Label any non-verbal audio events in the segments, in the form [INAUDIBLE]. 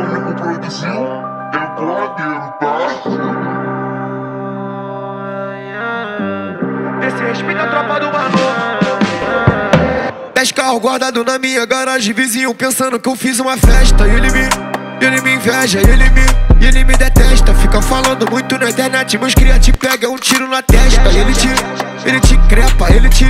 amigo produziu, é blogueiro, tá? Esse respeito a tropa do Manu. Dez carros guardados na minha garagem, vizinho pensando que eu fiz uma festa. E ele me, ele me inveja, ele me, ele me detesta. Fica falando muito na internet, meus cria te pega um tiro na testa. Ele te, ele te crepa, ele te,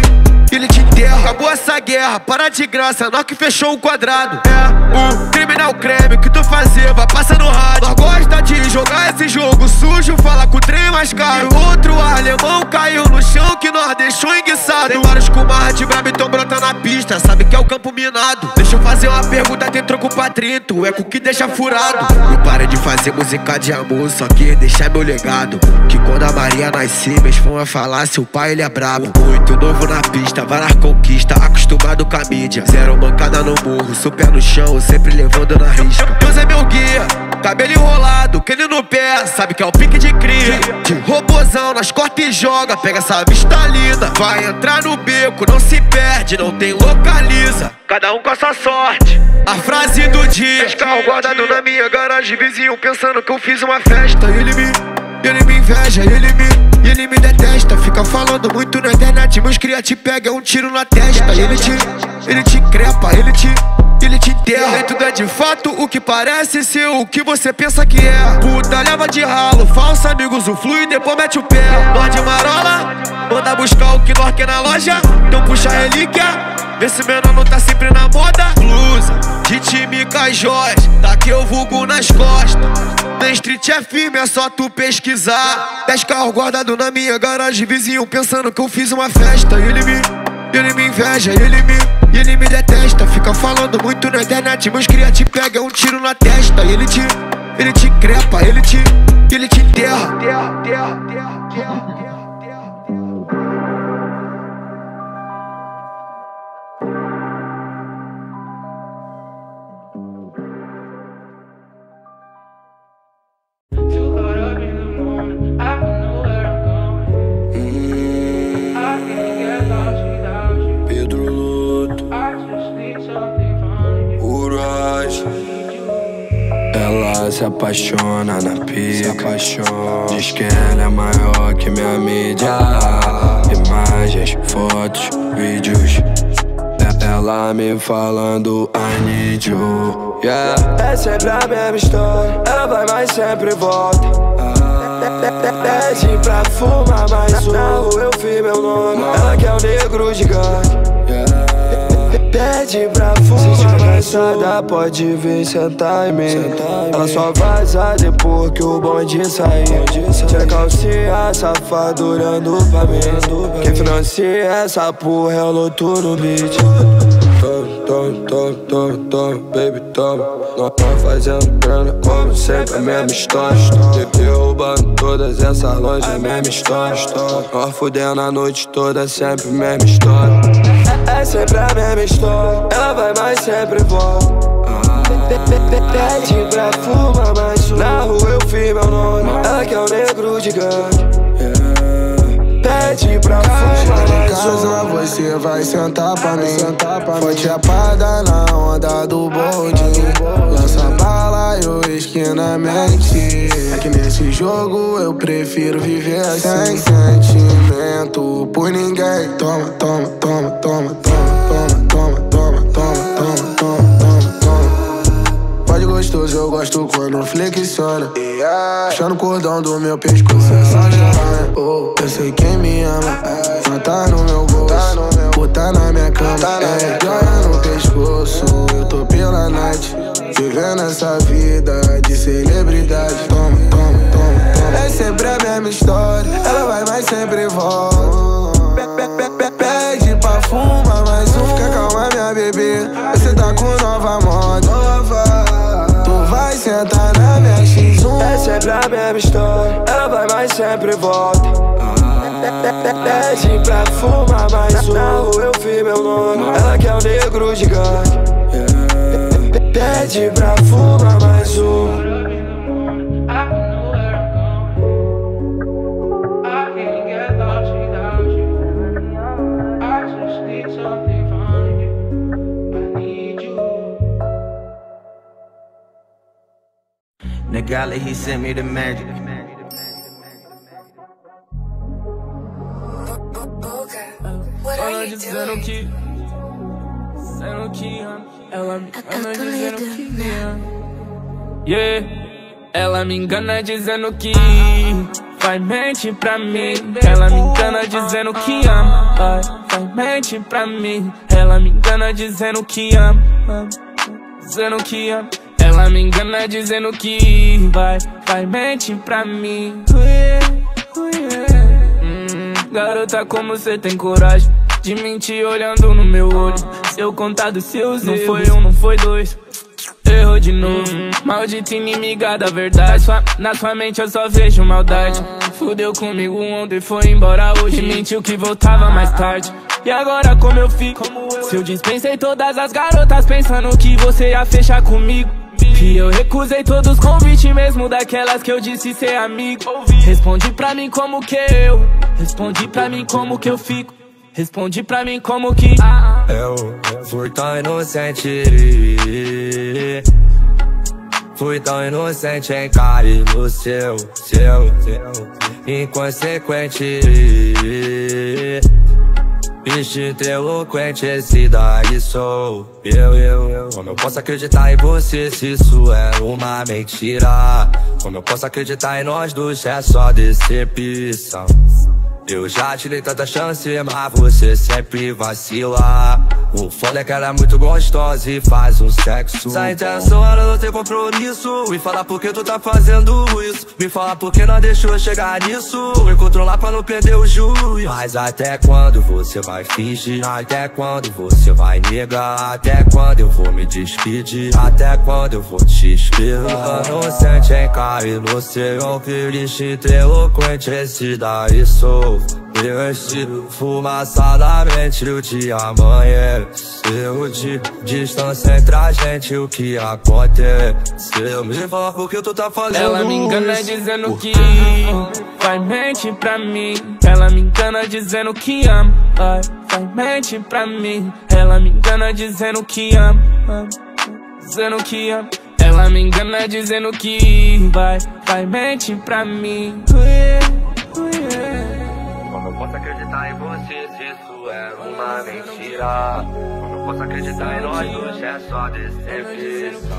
ele te enterra. Acabou essa guerra, para de graça, nós que fechou o quadrado. É um criminal creme que tu fazer, vai passar no rádio. Nós gosta de jogar esse jogo sujo, fala com o trem mais caro. E outro alemão caiu no chão que nós deixou enguiçado. Tem vários com marra de brabo então brota na pista, sabe que é o campo minado. Deixa eu fazer uma pergunta, tem troco pra 30, o eco que deixa furado. Não para de fazer música de amor, só que deixar meu legado. Que quando a Maria nascer, meus fãs falar se o pai ele é brabo. Muito novo na pista, várias conquistas, acostumado com a mídia. Zero bancada no morro, super no chão, sempre levando na risca. Deus é meu guia, cabelo enrolado, aquele no pé, sabe que é o pique de cria. De robozão, nós corta e joga, pega essa vista linda. Vai entrar no beco, não se perde, não tem localiza. Cada um com a sua sorte. A frase do dia. Os carros guardados na minha garagem, vizinho pensando que eu fiz uma festa. Ele me, ele me inveja, ele me, ele me detesta. Fica falando muito na internet, meus cria te pega um tiro na testa. Ele te, ele te crepa, ele te, ele te enterra. E tudo é de fato o que parece ser o que você pensa que é. Puta leva de ralo, falso amigos o flui e depois mete o pé. Nós de marola, manda buscar o que nós quer na loja. Então puxa a relíquia. Vê se menor não tá sempre na moda. Blusa de time joias, daqui eu vulgo nas costas. Na street é firme, é só tu pesquisar. Dez carros guardados na minha garagem, vizinho pensando que eu fiz uma festa. E ele me, ele me inveja, ele me, ele me detesta. Fica falando muito na internet, meus cria te pega um tiro na testa. E ele te, ele te crepa, ele te, ele te enterra. Se apaixona na pica, apaixona. Diz que ela é maior que minha mídia. Imagens, fotos, vídeos. É- Ela me falando I need you. Yeah. É sempre a mesma história. Ela vai, mas sempre volta. Pede pra fumar mais um. Na rua eu vi meu nome. Ela quer um negro gigante. Pede pra fumar um. pode vir sentar em mim. Ela só vaza depois que o bonde sair. Tira calcinha, safado olhando pra mim. Quem financia essa porra é o Loto no beat. Toma, toma, toma, toma, baby, toma. Nós nós fazendo grana, como sempre, a mesma história. De- Derrubando todas essas lojas, a mesma história. Nós fudendo a noite toda, sempre a mesma história. É, é sempre a mesma história. Ela vai, mas sempre volta. Pede pra fumar mais um. Na rua eu fiz meu nome. Ela quer um negro gigante. Pede pra fumar mais um. casa você vai sentar pra mim Foi chapada na onda do bonde Lança bala e o esquinamente É que nesse jogo eu prefiro viver assim Sem sentimento por ninguém Toma, toma, toma, toma, toma, toma, toma, toma, toma, toma, toma, toma, Pode gostoso, eu gosto quando flexiona Puxando o cordão do meu pescoço, joia oh, Eu sei quem me ama, tá no meu bolso Botar na minha cama, é, joia no pescoço Eu tô pela night, vivendo essa vida de celebridade Toma, toma, toma, toma É sempre a mesma história, ela vai, mas sempre volta Pe- pe- pe- pe- Pede pra fumar mais um Fica calma, minha bebê Você tá com nova moda Nova Tu vai sentar na minha X1 É sempre a mesma história. Ela vai, mas sempre volta. Pede pra fumar mais um. Na rua eu vi meu nome. Ela quer um negro gigante. Pede pra fumar mais um Nigga, he sent me the magic. Olha dizendo que, sendo que ah, ela me engana dizendo que me. Yeah. Ela me engana dizendo que. Vai mente pra mim. Ela me engana dizendo que ama. Vai, vai mente pra mim. Ela me engana dizendo que ama. Dizendo que ama. Ela me engana dizendo que vai, vai mente pra mim. Hum, garota, como você tem coragem de mentir olhando no meu olho? Se eu contar dos seus não foi um, não foi dois. Errou de novo, maldita inimiga da verdade. Sua- na sua mente eu só vejo maldade. Fudeu comigo ontem, foi embora hoje. Mentiu que voltava mais tarde. E agora como eu fico? Se eu dispensei todas as garotas pensando que você ia fechar comigo. Que eu recusei todos os convites, mesmo daquelas que eu disse ser amigo. Responde pra mim como que eu. Responde pra mim como que eu fico. Responde pra mim como que. Eu fui tão inocente Fui tão inocente em cair no seu, seu, seu. Inconsequente Instinto eloquente, esse daí sou eu, eu, eu. Como eu posso acreditar em você se isso é uma mentira? Como eu posso acreditar em nós dois se é só decepção eu já te dei tanta chance, mas você sempre vacila. O foda é que ela é muito gostosa e faz um sexo. Se a intenção era não ter compromisso, me fala por que tu tá fazendo isso. Me fala por que não deixou eu chegar nisso. Me controlar pra não perder o juiz. Mas até quando você vai fingir? Até quando você vai negar? Até quando eu vou me despedir? Até quando eu vou te esperar? Inocente em cair no seu instinto eloquente, esse daí sou. Eu estiro fumaçadamente o dia amanheceu de distância entre a gente o que aconteceu Me fala por que tu tá fazendo Ela me engana dizendo que vai mente pra mim. Ela me engana dizendo que ama. Vai, vai mente pra mim. Ela me engana dizendo que ama. Dizendo que ama. Ela me engana dizendo que vai, vai mente pra mim. Eu posso acreditar em você se isso é uma mentira? Eu posso acreditar em nós se é só decepção?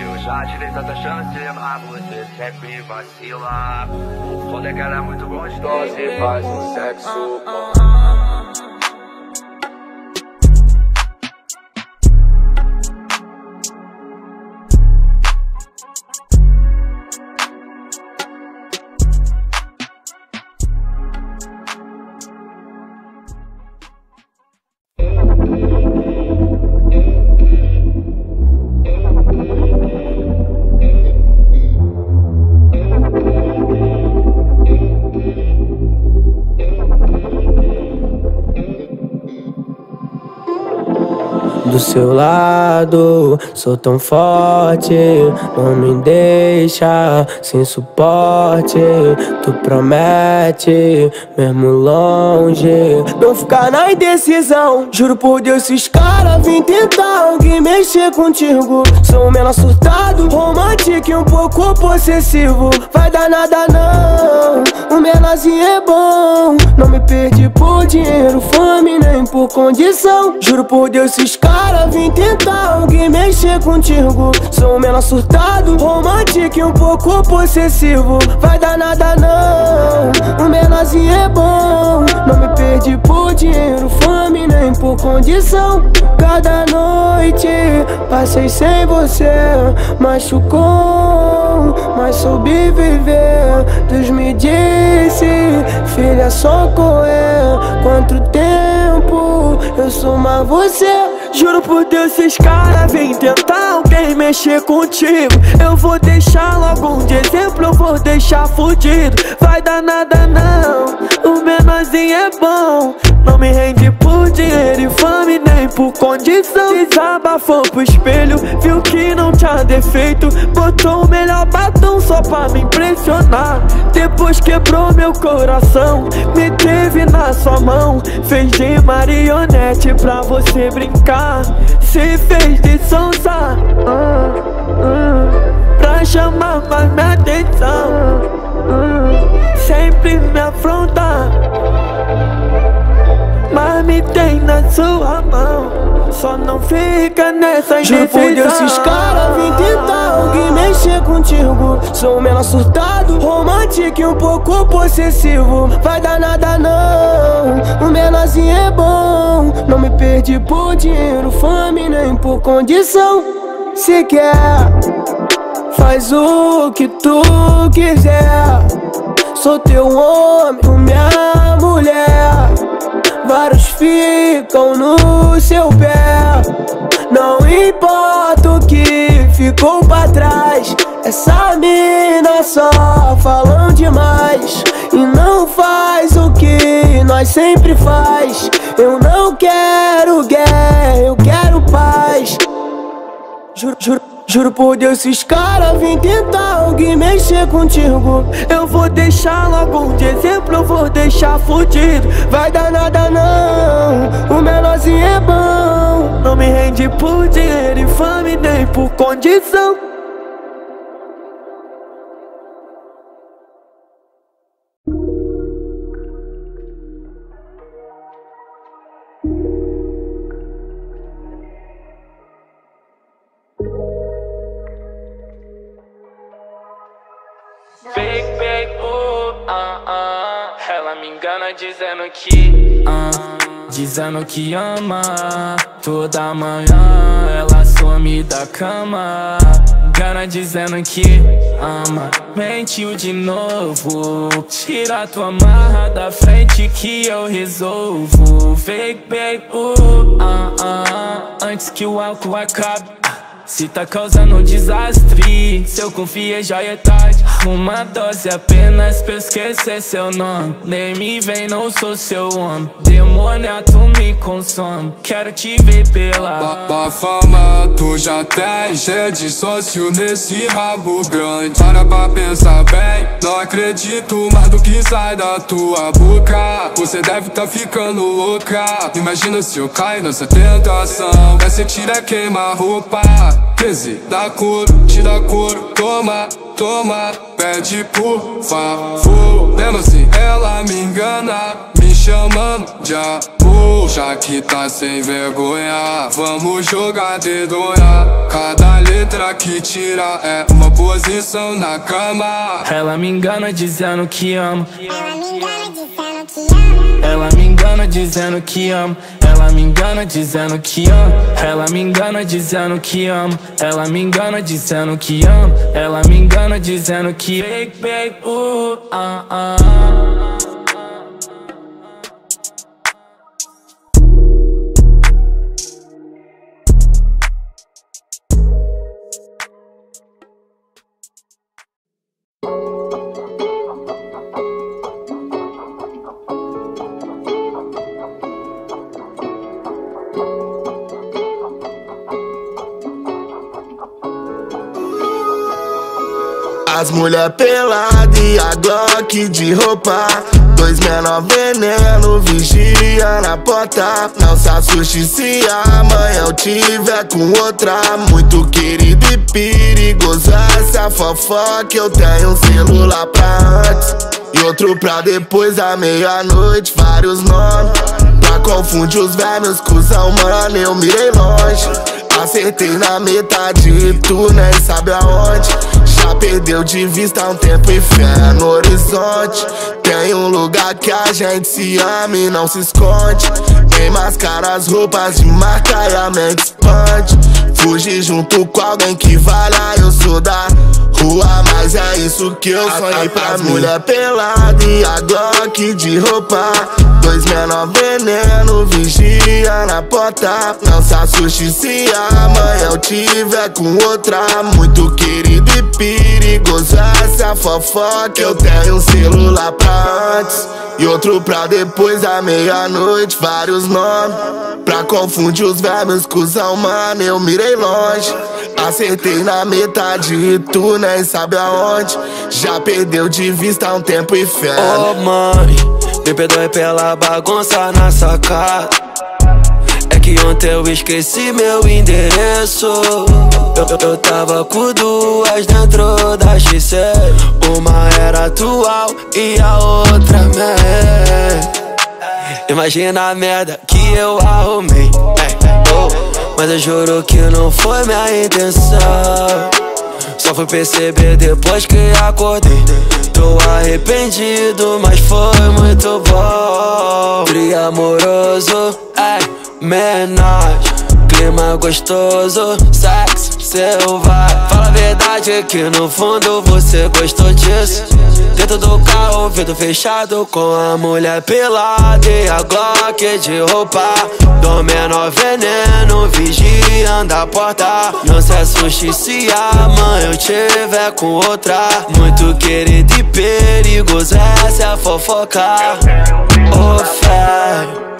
Eu já te tanta chance, mas você sempre vacila. O foda é que ela é muito gostosa e faz um sexo bom. Do seu lado, sou tão forte, não me deixa sem suporte. Tu promete, mesmo longe, não ficar na indecisão. Juro por Deus, esses caras vêm tentar alguém mexer contigo. Sou o menor surtado, romântico e um pouco possessivo. Vai dar nada não, o menorzinho é bom. Não me perdi por dinheiro, fome, nem por condição. Juro por Deus, esses caras vêm tentar alguém mexer contigo. Sou o menor surtado, romântico e um pouco possessivo. Vai dar nada não, o menorzinho é bom. Não me perdi por dinheiro, fome, nem por condição. Cada noite passei sem você, machucou, mas soube viver. Deus me disse, filha, só correr. Quanto tempo eu sou mais você? Juro por Deus, esses caras vêm tentar alguém mexer contigo. Eu vou deixar logo um de exemplo, eu vou deixar fudido. Vai dar nada não, o menorzinho é bom. Não me rende por dinheiro e fome, nem por condição. Desabafou pro espelho, viu que não tinha defeito. Botou o melhor batom só pra me impressionar. Depois quebrou meu coração, me teve na sua mão. Fez de marionete pra você brincar. Se fez de sonsa. ah, ah, Pra chamar mais minha atenção. Sempre me afronta, mas me tem na sua mão. Só não fica nessa por Deus, esses caras vêm tentar alguém mexer contigo. Sou o menor surtado, romântico e um pouco possessivo. Vai dar nada não, o menorzinho é bom. Não me perdi por dinheiro, fome nem por condição. Se quer, faz o que tu quiser. Sou teu homem, minha mulher Vários ficam no seu pé. Não importa o que ficou pra trás Essa mina só falam demais. E não faz o que nós sempre faz. Eu não quero guerra, eu quero paz. Juro, juro Juro por Deus, se os caras vêm tentar alguém mexer contigo Eu vou deixar logo de exemplo, eu vou deixar fudido. Vai dar nada não, o menorzinho é bom. Não me rende por dinheiro e fome nem por condição Engana dizendo que, uh, dizendo que ama. Toda manhã ela some da cama. Engana dizendo que ama. Mentiu de novo. Tira tua marra da frente que eu resolvo. Fake, big, uh, uh, uh. Antes que o álcool acabe. Se tá causando desastre, se eu confiei já é tarde. Uma dose apenas pra esquecer seu nome. Nem me vem, não sou seu homem. Demônio, tu me consome. Quero te ver pela. Ba fama, tu já tens. É de sócio nesse rabo grande. Para pra pensar bem. Não acredito mais do que sai da tua boca. Você deve tá ficando louca. Imagina se eu caio nessa tentação. Vai ser tira queima roupa. 13, dá couro, te dá couro, toma, toma, pede por favor. Mesmo assim, ela me engana, me chamando de amor. Já que tá sem vergonha, vamos jogar dedonha. Cada letra que tira é uma posição na cama. Ela me engana dizendo que ama. Ela me engana dizendo que ama. Ela me engana dizendo que ama. Me engana dizendo que ama. Ela me engana dizendo que ama. Ela me engana dizendo que ama. Ela me engana dizendo que fake, fake, uh, uh, uh. As mulher pelada e a Glock de roupa. Dois menor veneno, vigia na porta. Não se assuste se amanhã eu tiver com outra. Muito querido e perigoso essa fofoca Eu tenho um celular pra antes E outro pra depois. Da meia-noite Vários nomes. Pra confundir os velhos cuzão, mano Eu mirei longe. Acertei na metade, tu nem sabe aonde Já perdeu de vista um tempo e fé no horizonte. Tem um lugar que a gente se ama e não se esconde. Em mascara as roupas de marca e a mente expande. Fugir junto com alguém que valha, eu sou da rua Mas é isso que eu sonhei pra mim. mulher pelada e a Glock de roupa. Dois menor veneno, vigia na porta. Não se assuste se amanhã eu tiver com outra. Muito querido e perigoso essa fofoca Eu tenho um celular pra antes e outro pra depois da meia-noite. Vários nomes Pra confundir os velhos cuzão, mano Eu mirei longe. Acertei na metade e tu sabe aonde Já perdeu de vista um tempo e fé Oh mãe, me perdoe pela bagunça na sacada É que ontem eu esqueci meu endereço. Eu, eu, tava com duas dentro da XC. Uma era atual e a outra minha. Imagina a merda que eu arrumei. Oh, mas eu juro que não foi minha intenção. Só fui perceber depois que acordei. Tô arrependido, mas foi muito bom. Tria amoroso, é menor. Clima gostoso, sexo selvagem. Fala a verdade que no fundo você gostou disso. Dentro do carro, vidro fechado com a mulher pelada e a Glock de roupa. Do menor veneno, vigiando a porta. Não se assuste se amanhã eu tiver com outra. Muito querido e perigoso, essa é a fofoca. Ô oh, fé.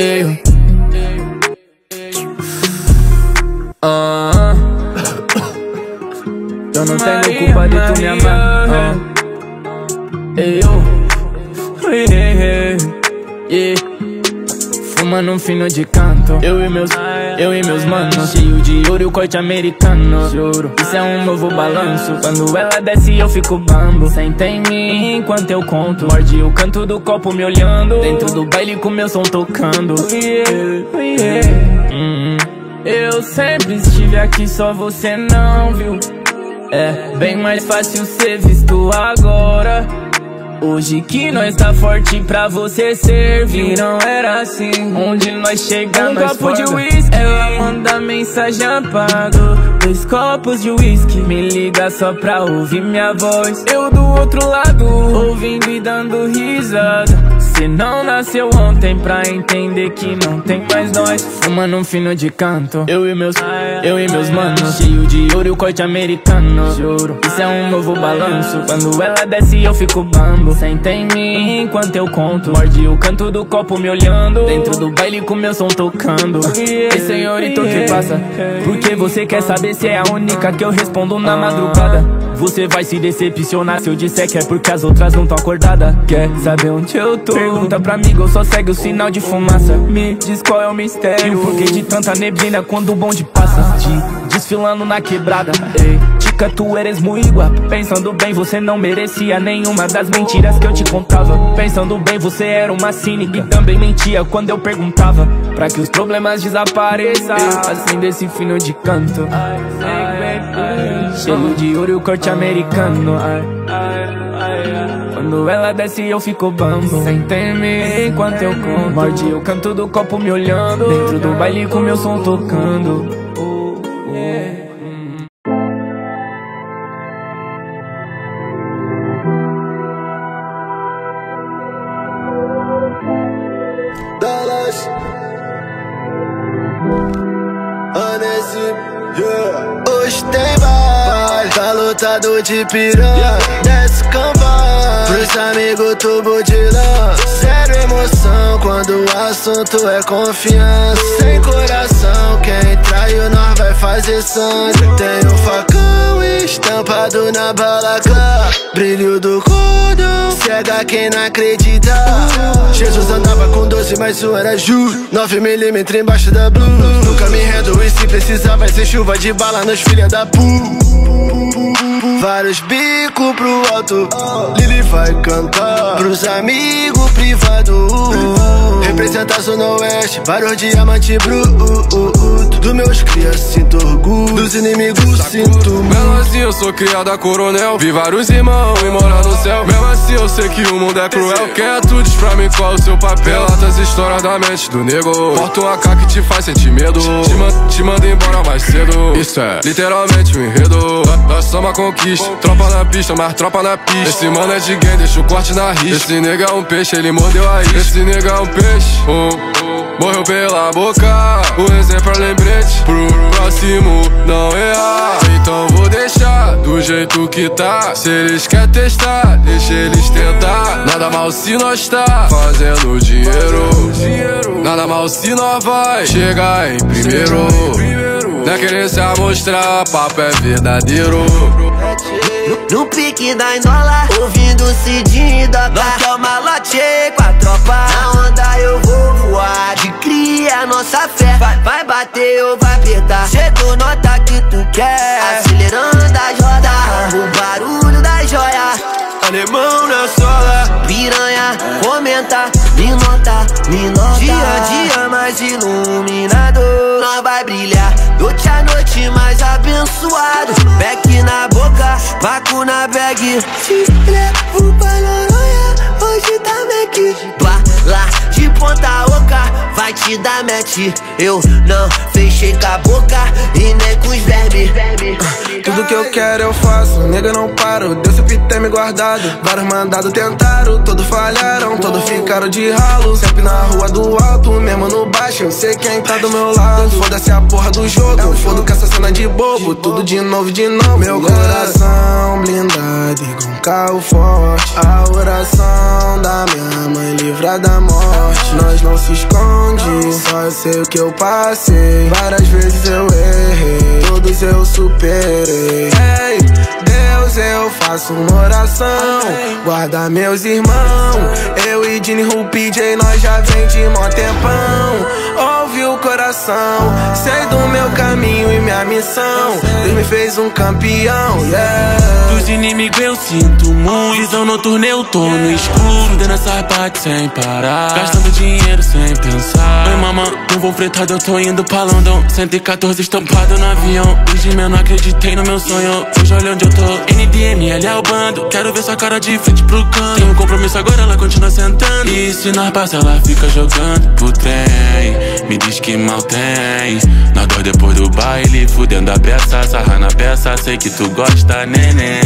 Eu. Ah. Eu não tenho culpa de tu me amar. Ah. Eu. Yeah. Yeah. Fumando um fino de canto. Eu e meus, eu e meus manos. Cheio de ouro e o corte americano. Juro, isso é um novo balanço. Quando ela desce, eu fico bambo. Senta em mim enquanto eu conto. Morde o canto do copo me olhando. Dentro do baile com meu som tocando. Yeah, yeah. Hum, eu sempre estive aqui, só você não viu. É bem mais fácil ser visto agora. Hoje que nós tá forte pra você servir Não era assim, onde nós chegamos Um copo de whisky, ela manda mensagem apago Dois copos de whisky, me liga só pra ouvir minha voz. Eu do outro lado, ouvindo e dando risada Cê não nasceu ontem pra entender que não tem mais nós. Fumando um fino de canto. Eu e meus, eu e meus manos. Cheio de ouro e o corte americano. Juro, isso é um novo balanço. Quando ela desce eu fico bambo. Senta em mim enquanto eu conto. Morde o canto do copo me olhando. Dentro do baile com meu som tocando. Ei senhorito, que passa? Porque você quer saber se é a única que eu respondo na madrugada Você vai se decepcionar se eu disser que é porque as outras não tão acordadas Quer saber onde eu tô? Pergunta pra amigo, só segue o sinal de fumaça. Me diz qual é o mistério. Porque de tanta neblina quando o bonde passa? De, Desfilando na quebrada. Ei, Chica, tu eres muito guapa Pensando bem, você não merecia nenhuma das mentiras que eu te contava. Pensando bem, você era uma cínica E também mentia quando eu perguntava Pra que os problemas desapareçam Assim desse fino de canto. Cheio de ouro e o corte americano. Quando ela desce eu fico bambo. Sem temer enquanto eu conto. Morde o canto do copo me olhando. Dentro do baile com meu som tocando lotado de piranha Desce cambada Pros amigos tubo de lã. Zero emoção quando o assunto é confiança. Sem coração quem traiu nós vai fazer sangue. Tem um facão estampado na balaca. Brilho do cordão Cega quem não acredita. Jesus andava com 12 mas um era Ju. 9mm embaixo da blue Nunca me rendo e se precisar vai ser chuva de bala nos filha da pu. Vários bicos pro alto Lili vai cantar. Pros amigos privado a Zona Oeste Vários diamantes bruto Do meus cria sinto orgulho. Dos inimigos sinto Mesmo assim eu sou criada coronel. Vi vários irmãos e morar no céu. Mesmo assim eu sei que o mundo é cruel. Quem é tu? Diz pra mim qual é o seu papel. Relata as histórias da mente do nego. Porta um AK que te faz sentir medo. Te, man te manda embora mais cedo. Isso é. Literalmente um enredo. Nós somos a conquista. Tropa na pista, mas tropa na pista. Esse mano é de game, deixa o corte na risca. Esse nega é um peixe, ele mordeu a isca. Esse nega é um peixe, oh, oh. Morreu pela boca, o exemplo é lembrete. Pro próximo não errar. Então vou deixar do jeito que tá. Se eles querem testar, deixa eles tentar. Nada mal se nós tá fazendo dinheiro. Nada mal se nós vai chegar em primeiro. Não é querer se amostrar, papo é verdadeiro. No pique da Inola, ouvindo Cidinho e Dota Nós que é o malote com a tropa. Na onda eu vou voar, de cria nossa fé. Vai, vai bater ou vai apertar, cê tu nota que tu quer. Acelerando as rodas, o barulho da joia Alemão na sola, piranha, comenta, me nota, me nota. Dia a dia mais iluminado, nós vai brilhar Noite a noite mais abençoado. Beck na boca, vaco na bag. Te levo pra Noronha, hoje tá Mac. Lá de ponta oca, vai te dar match. Eu não fechei com a boca e nem com os vermes. Tudo que eu quero eu faço, nega não paro. Deus sempre tem me guardado. Vários mandados tentaram, todos falharam. Todos ficaram de ralo. Sempre na rua do alto, mesmo no baixo. Eu sei quem tá do meu lado. Foda-se a porra do jogo. Eu fodo com essa cena de bobo. Tudo de novo, de novo. Meu coração blindado e com carro forte. A oração da minha mãe livra da morte. Nós não se esconde. Só eu sei o que eu passei. Várias vezes eu errei Todos eu superei. Ei, Deus, eu faço uma oração. Guarda meus irmãos Eu e Dini Rupi J, nós já vem de mó tempão. Ouve o coração. Sei do meu caminho e minha missão. Deus me fez um campeão, yeah. Dos inimigos eu sinto muito. Visão noturna eu tô no escuro. Dando essa parte sem parar. Gastando dinheiro sem pensar. Oi mamãe, não vou fretado, eu tô indo pra London. 114 estampado no avião Desde meu não acreditei no meu sonho. Hoje olha onde eu tô. NDML é o bando. Quero ver sua cara de frente pro canto Tem um compromisso agora, ela continua sentando. E se nós passa, ela fica jogando pro trem. Me diz que mal tem. Nós dois depois do baile Fudendo a peça, sarra na peça Sei que tu gosta, neném.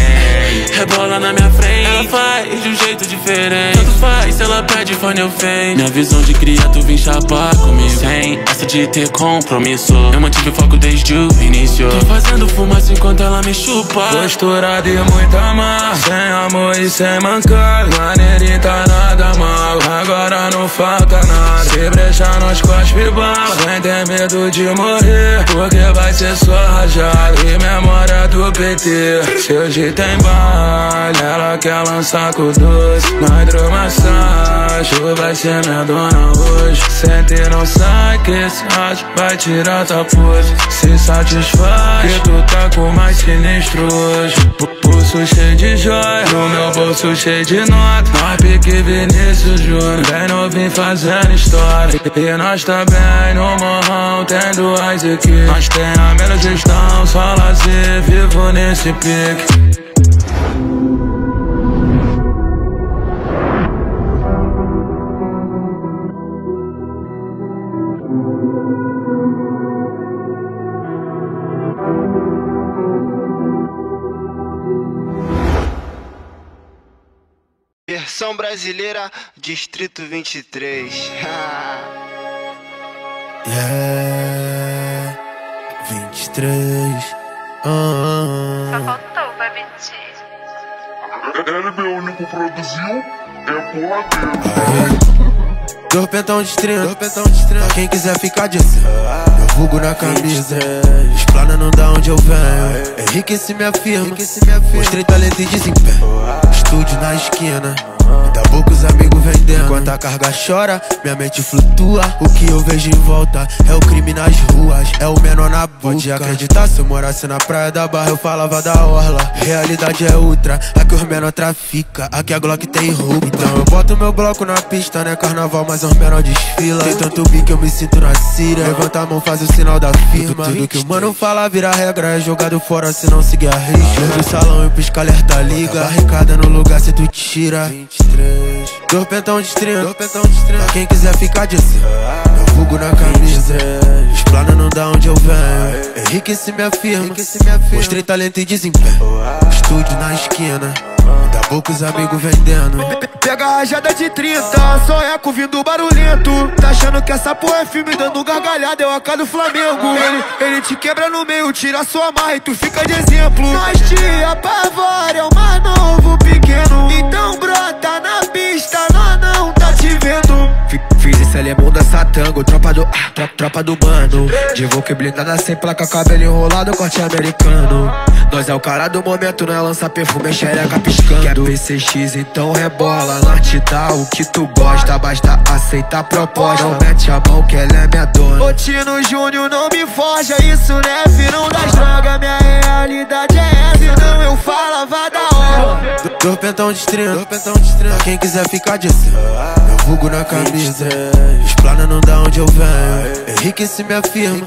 Rebola na minha frente. Ela faz de um jeito diferente. Tanto faz, se ela pede fone eu venho Minha visão de cria, tu vem chapar comigo. Sem essa de ter compromisso. Eu mantive foco desde o início Tô fazendo fumaça enquanto ela me chupa. Postura de muita mar. Sem amor e sem mancar Maneirinho tá nada mal. Agora não falta nada. Se brecha nós cospe bala Sem ter medo de morrer Porque vai ser só rajada. E memória do PT Se hoje tem baile Ela quer lançar com doce Na hidromassagem Vai ser minha dona hoje. Sente não sai que esse rádio Vai tirar tua pose. Se satisfaz Que tu tá com mais sinistro hoje. Pulso cheio de joia. No meu bolso cheio de nota. Nós pique Vinícius Júnior. Bem novinho fazendo história. E nós tá bem no morrão Tem duas equipes. Nós tem a melhor gestão Só lazer, vivo nesse pique Versão brasileira, Distrito 23. Yeah, 23. Ah, Só faltou, vai mentir. LB único produziu, é porra pentão de estrela, dois pentão de estrela. Quem quiser ficar de meu vulgo na camisa. Explanando da onde eu venho. Enriqueci minha firma, mostrei talento e desempenho. Estúdio na esquina. Da boca os amigos vendendo. Enquanto a carga chora, minha mente flutua. O que eu vejo em volta é o crime nas ruas É o menor na boca. Pode acreditar, se eu morasse na praia da barra Eu falava da orla. Realidade é outra, aqui os menor trafica Aqui a Glock tem roupa Então eu boto meu bloco na pista, né carnaval Mas os menor desfila. Tem tanto bico que eu me sinto na Síria Levanta a mão, faz o sinal da firma. Tudo que o mano fala vira regra É jogado fora se não seguir a risca Do salão e pisca alerta liga. Barricada no lugar se tu tira 23 Dois pentão de estrela, dois pentão de estrela. Quem quiser ficar de cima, meu vulgo na camisa. Explanando da onde eu venho. Enriqueci minha firma, mostrei talento e desempenho. Estúdio na esquina. Poucos amigos vendendo. Pega a rajada de 30, só eco vindo barulhento. Tá achando que essa porra é filme dando gargalhada, é o AK do Flamengo. Ele, ele te quebra no meio, tira sua marra e tu fica de exemplo. Nós te apavora, é o mais novo pequeno. Então brota na pista, nós não tá te vendo. Fi- Fiz esse ali é bom dançar tango, tropa do, ah, tro- tropa do bando. De Volk blindada sem placa, cabelo enrolado, corte americano. Nós é o cara do momento, nós lança perfume, xereca piscando. Quer PCX, então rebola, nós te dá o que tu gosta, basta aceitar proposta. Não mete a mão que ela é minha dona. Ô Tino Júnior, não me forja, isso não é filão das drogas, minha realidade é essa. Senão eu falava da hora. Dor pentão de estrela, dor pentão de estrela. Quem quiser ficar de cima, eu vulgo na camisa. Explana não dá onde eu venho. Enriqueci minha firma,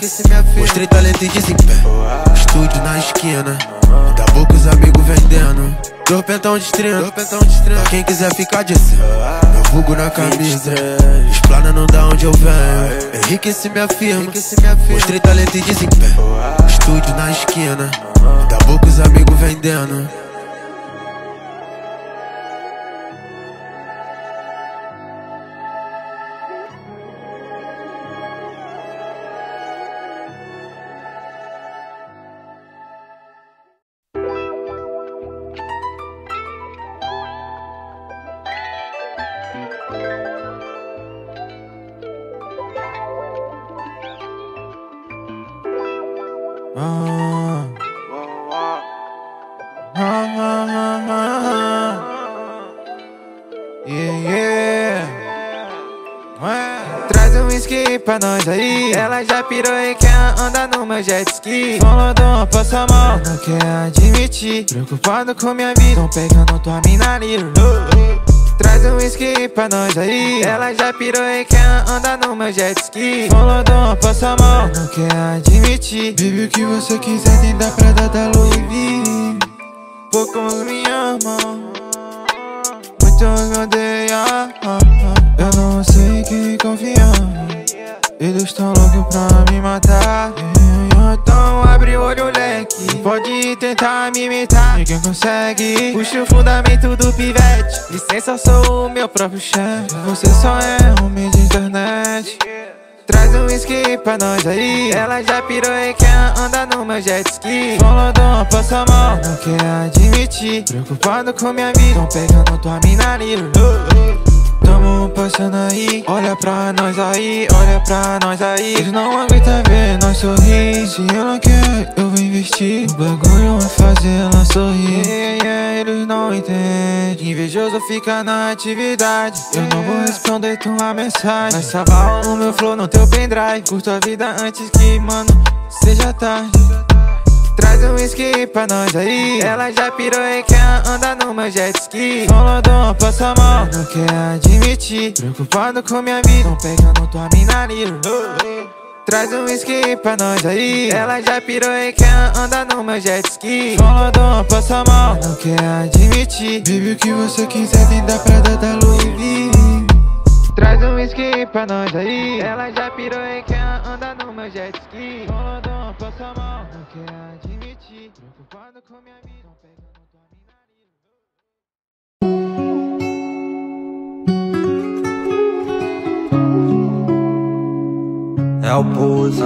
mostrei talento e desempenho. Estúdio na esquina, boca os amigos vendendo. Dor pentão de estrela, dor pentão de estrela. Quem quiser ficar de cima, eu vulgo na camisa. Explana não dá onde eu venho. Enriqueci minha firma, mostrei talento e desempenho. Estúdio na esquina, da boca os amigos vendendo. Ela já pirou e quer andar no meu jet ski. Falando, passa mal, não quer admitir. Preocupado com minha vida, tão pegando tua mina ali. Traz um whisky pra nós aí. Ela já pirou e quer andar no meu jet ski. Falando, passa mal, não quer admitir. Baby, o que você quiser, tem da Prada da Louis. Poucos me amam, muitos me odeiam. Eu não sei que confiar. Eles tão loucos pra me matar. Então abre o olho, leque. Pode tentar me imitar. Ninguém consegue. Puxa o fundamento do pivete. Licença, sou o meu próprio chefe. Você só é meio de internet. Traz um whisky pra nós aí. Ela já pirou e quer andar no meu jet ski. Falando, passa mal, não quer admitir. Preocupado com minha vida, tão pegando tua mina ali. Passando aí, olha pra nós aí, olha pra nós aí. Eles não aguentam ver nós sorrir. Se ela quer, eu vou investir. O bagulho vai fazer ela sorrir. Yeah, yeah, eles não entendem. Invejoso fica na atividade. Eu não vou responder tua mensagem. Vai salvar o meu flow no teu pendrive. Curto a vida antes que, mano, seja tarde. Traz um whisky pra nós aí. Ela já pirou e quer andar no meu jet ski. Falando, passa mal, não quer admitir. Preocupado com minha vida, tão pegando tua mina ali. Traz um whisky pra nós aí. Ela já pirou e quer andar no meu jet ski. Falando, passa mal, não quer admitir. Baby, o que você quiser, tem da Prada da Louis V. Traz um whisky pra nós aí. Ela já pirou e quer andar no meu jet ski. Falando, passa mal, não quer admitir. Preocupado com minha vida, pegando tua mina É o pose.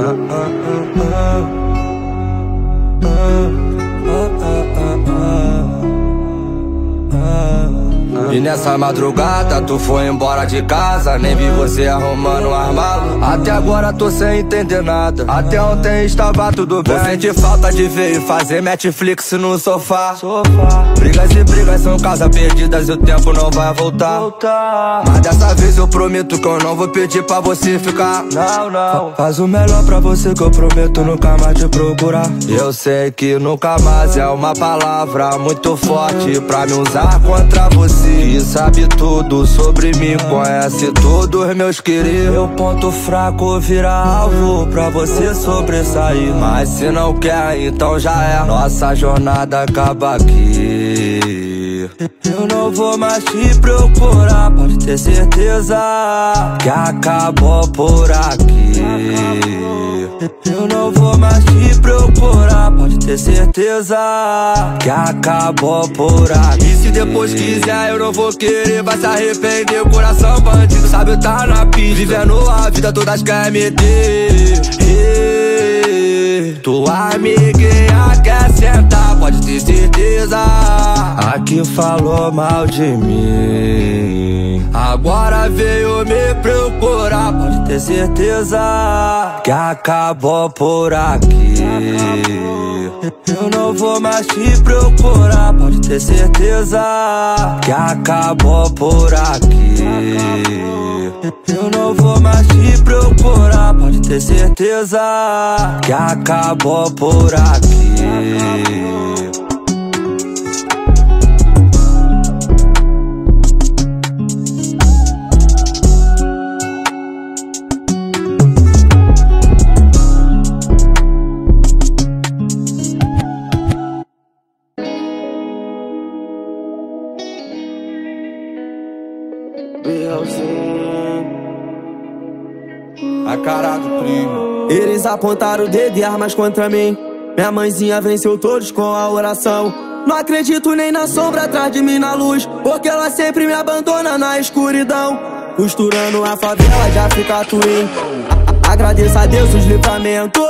E nessa madrugada tu foi embora de casa Nem vi você arrumando um armário Até agora tô sem entender nada. Até ontem estava tudo bem. Vou sentir falta de ver e fazer Netflix no sofá. Brigas e brigas são casas perdidas E o tempo não vai voltar. Mas dessa vez eu prometo que eu não vou pedir pra você ficar. Não, não. Faz o melhor pra você que eu prometo nunca mais te procurar. Eu sei que nunca mais é uma palavra muito forte Pra me usar contra você E sabe tudo sobre mim, conhece todos meus queridos. Meu ponto fraco vira alvo pra você sobressair. Mas se não quer, então já é. Nossa jornada acaba aqui Eu não vou mais te procurar, pode ter certeza Que acabou por aqui Eu não vou mais te procurar, pode ter certeza que acabou por aqui. E se depois quiser, eu não vou querer, vai se arrepender. Coração bandido, sabe, tá na pista. Vivendo a vida, todas querem meter. Tua amiguinha quer sentar, pode ter certeza. Aqui falou mal de mim. Agora veio me procurar, pode ter certeza que acabou por aqui. Eu não vou mais te procurar, pode ter certeza que acabou por aqui. Eu não vou mais te procurar, pode ter certeza que acabou por aqui. Eles apontaram o dedo e armas contra mim. Minha mãezinha venceu todos com a oração. Não acredito nem na sombra atrás de mim na luz, porque ela sempre me abandona na escuridão. Costurando a favela já fica twin. Agradeço a Deus os livramentos.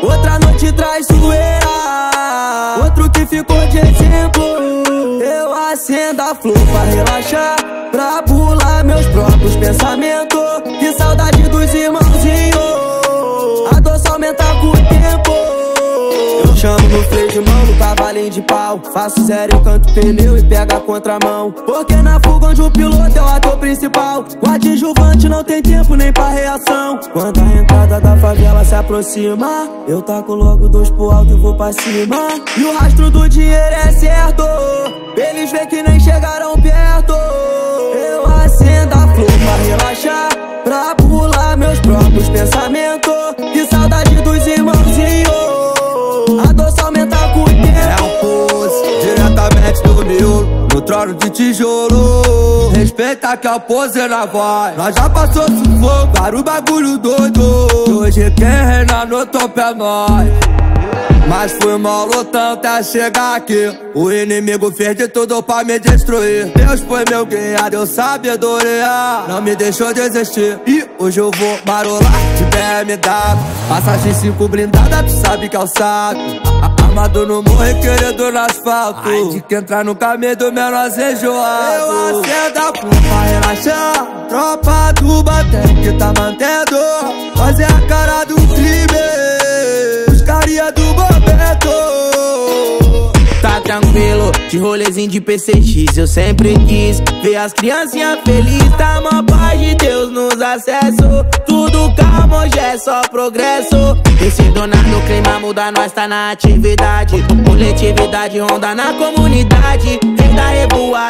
Outra noite traiçoeira. Outro que ficou de exemplo. Eu acendo a flor pra relaxar. Pra pular meus próprios pensamentos. Que saudade dos irmãozinhos. Só aumenta com o tempo. Eu chamo no freio de mão, no cavalinho de pau. Faço eu canto pneu e pega a contramão. Porque na fuga onde o piloto é o ator principal. O adjuvante não tem tempo nem pra reação. Quando a entrada da favela se aproxima, eu taco logo dois pro alto e vou pra cima. E o rastro do dinheiro é certo. Eles veem que nem chegaram perto. Eu acendo a pra relaxar. Pra pular meus próprios pensamentos. Diretamente do miolo, no trono de tijolo. Respeita que o pose na voz. Nós já passou sufoco, para o bagulho doido. E Hoje quem reina no topo é nós. Mas fui mal lutando até chegar aqui. O inimigo fez de tudo pra me destruir. Deus foi meu guia, deu sabedoria. Não me deixou desistir. E hoje eu vou marolar de BMW. Passagem 5 blindada, tu sabe que é o. Amado no morro e querido no asfalto. Ai, de que entrar no caminho do menor enjoado. Eu acendo a pra relaxar. Tropa do bater que tá mantendo. Fazer a cara do crime. Buscaria do Bobeto. Tá tranquilo, de rolezinho de PCX Eu sempre quis ver as criancinhas felizes. Tá mó paz de Deus nos acessos. Tudo calmo, hoje é só progresso. Esse no clima muda, nós tá na atividade. Coletividade ronda na comunidade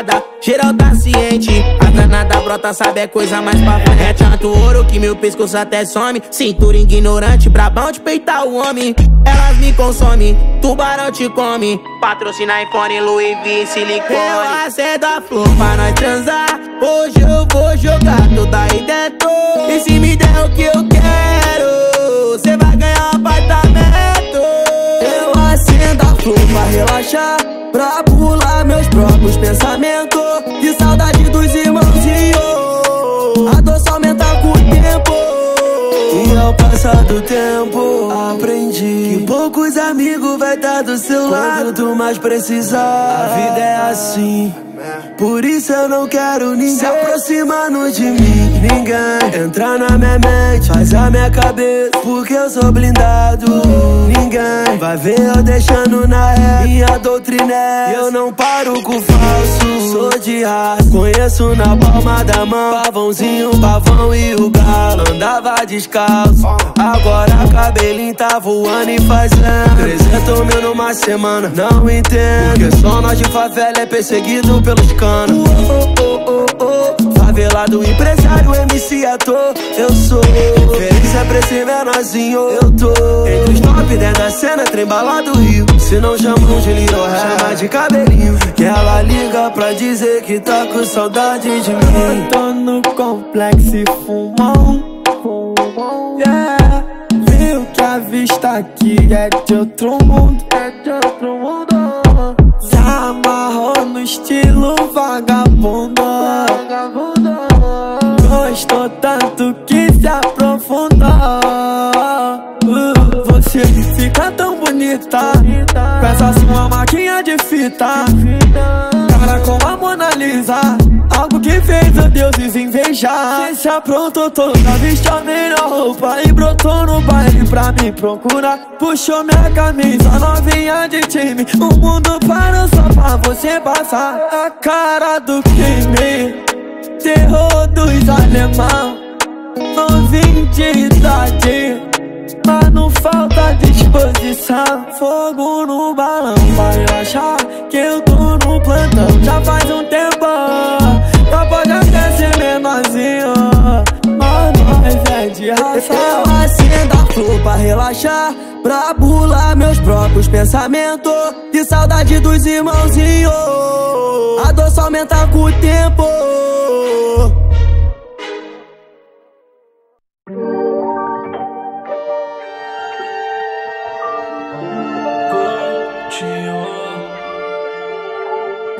da geral tá ciente As danada brota, sabe é coisa mais pra frente É tanto ouro que meu pescoço até some. Cintura ignorante, brabão de peitar o homem. Elas me consomem, tubarão te come. Patrocina iPhone, Louis V, silicone. Eu acendo a flor pra nós transar. Hoje eu vou jogar tudo aí dentro E se me der o que eu quero Cê vai ganhar um apartamento Eu pra relaxar. Pra pular meus próprios pensamentos. Que saudade dos irmãozinhos. A dor só aumenta com o tempo. E ao passar do tempo, aprendi que poucos amigos vai estar do seu lado. Tu mais precisar, a vida é assim. Por isso eu não quero ninguém se aproximando de mim. Ninguém entrar na minha mente, faz a minha cabeça. Porque eu sou blindado. Ninguém vai ver eu deixando na ré. Minha doutrina é eu não paro com falso. Sou de raça, conheço na palma da mão. Pavãozinho, pavão e o galo. Andava descalço, agora cabelinho tá voando e fazendo. 300 mil numa semana, não entendo. Porque só nós de favela é perseguido pelos canos. Oh, oh, oh, oh. Favelado, empresário, MC, ator, eu sou. Feliz é pra esse menorzinho, eu tô. Entre os top 10 da cena, trem balado Rio. Se não chamam de Little Hair, chama de cabelinho. Que ela liga pra dizer que tá com saudade de mim. Eu tô no complexo e fumão. Yeah. Viu que a vista aqui é de outro mundo. É de outro mundo. Amarrou no estilo vagabundo. Vagabundo. Gostou tanto que se aprofundou. Uh, Você fica tão bonita. Com essa sua maquinha de fita. Cara como a Mona Lisa. Deuses invejar. Cê se aprontou toda, vestiu a melhor roupa E brotou no baile pra me procurar. Puxou minha camisa, novinha de time. O mundo parou só pra você passar. A cara do crime Terror dos alemão. Novinho de idade mas não falta disposição. Fogo no balão Vai achar que eu tô no plantão. Já faz um tempo de raça Eu acendo a flor pra relaxar Pra bular meus próprios pensamentos. De saudade dos irmãozinhos A dor só aumenta com o tempo.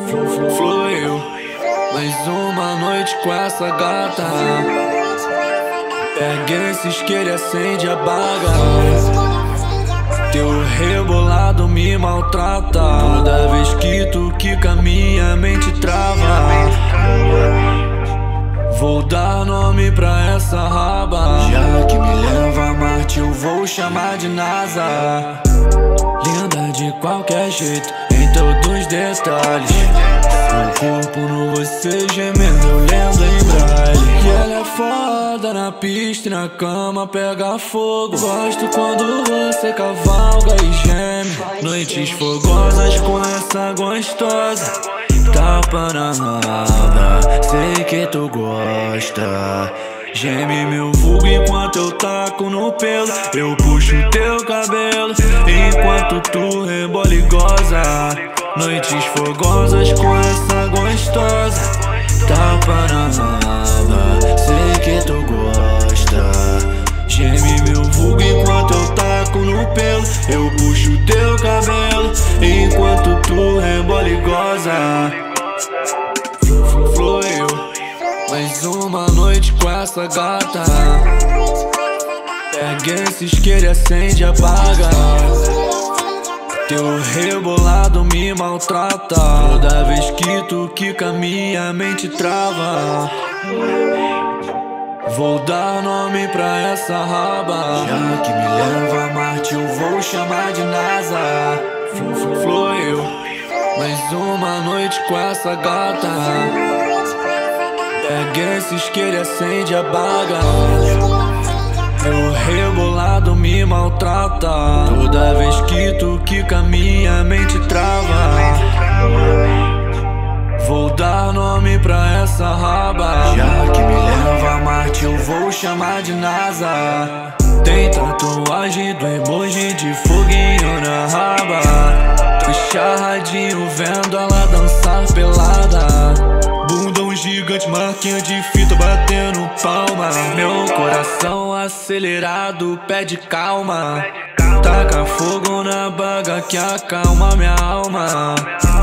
Flu, flu, fluiu Mais uma noite com essa gata Pega esse isqueiro e acende a baga. Teu rebolado me maltrata. Toda vez que tu quica minha mente trava. Vou dar nome pra essa raba. Já que me leva a Marte eu vou chamar de NASA. Linda de qualquer jeito, todos os detalhes. Seu corpo no você gemendo, eu lendo em braille E ela é foda na pista e na cama pega fogo. Gosto quando você cavalga e geme. Noites fogosas com essa gostosa. Tapa na raba, sei que tu gosta Geme meu vulgo enquanto eu taco no pelo. Eu puxo teu cabelo enquanto tu rebola e goza. Noites fogosas com essa gostosa. Tapa na raba, sei que tu gosta. Geme meu vulgo enquanto eu taco no pelo. Eu puxo teu cabelo enquanto tu rebola e goza mais uma noite com essa gata. Pega esse isqueiro acende apaga. Teu rebolado me maltrata. Toda vez que tu quica minha mente trava. Vou dar nome pra essa raba. Já que me leva a Marte eu vou chamar de NASA. Fluiu mais uma noite com essa gata Pega esse isqueiro e acende baga Meu rebolado me maltrata. Toda vez que tu quica minha mente trava. Vou dar nome pra essa raba. Já que me leva a Marte eu vou chamar de NASA. Tem tatuagem do emoji de foguinho na raba. Tô charradinho vendo ela dançar pelada gigante, marquinha de fita batendo palma. Meu coração acelerado pede calma. Taca fogo na baga que acalma minha alma.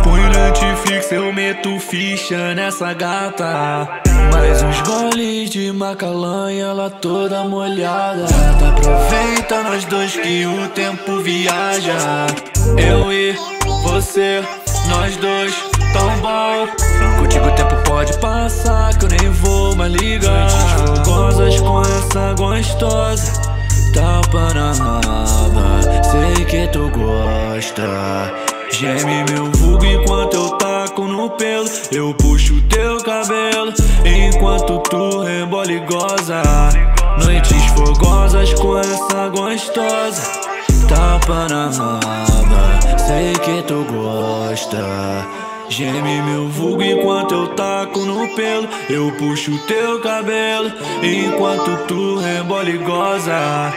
Põe Netflix, eu meto ficha nessa gata. Mais uns goles de macalã e ela toda molhada. Aproveita nós dois que o tempo viaja. Eu e você, nós dois, tão bom. Contigo o tempo pode passar que eu nem vou mais ligar. Fogosas com essa gostosa Tapa na sei que tu gosta. Geme meu vulgo enquanto eu taco no pelo. Eu puxo teu cabelo enquanto tu rebola e goza. Noites fogosas com essa gostosa Tapa na raba, sei que tu gosta Geme meu vulgo enquanto eu taco no pelo. Eu puxo teu cabelo enquanto tu rebola e goza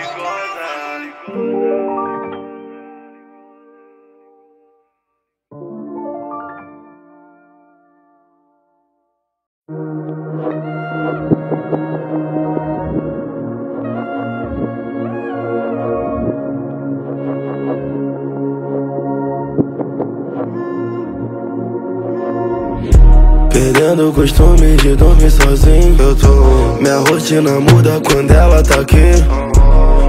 Perdendo o costume de dormir sozinho. Eu tô, minha rotina muda quando ela tá aqui.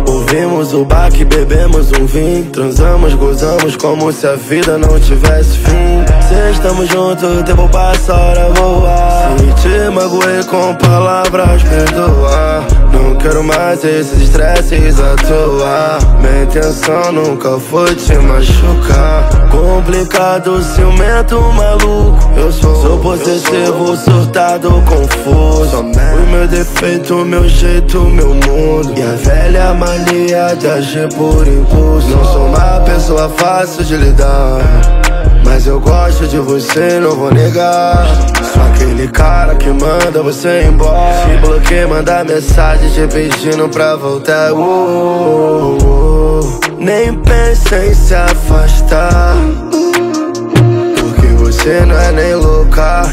Ouvimos o baque, bebemos um vinho. Transamos, gozamos como se a vida não tivesse fim. Se estamos juntos, tempo passa, a hora voa. Se te magoei com palavras, perdoa Não quero mais esses estresses à toa. Minha intenção nunca foi te machucar. Complicado, ciumento, maluco. Eu sou, sou possessivo, surtado, confuso. O meu defeito, meu jeito, meu mundo. E a velha mania de agir por impulso. Não sou uma pessoa fácil de lidar mas eu gosto de você, não vou negar. Sou aquele cara que manda você embora. Se bloqueia, manda mensagem te pedindo pra voltar. Uh, uh, uh. Nem pensa em se afastar. Porque você não é nem louca.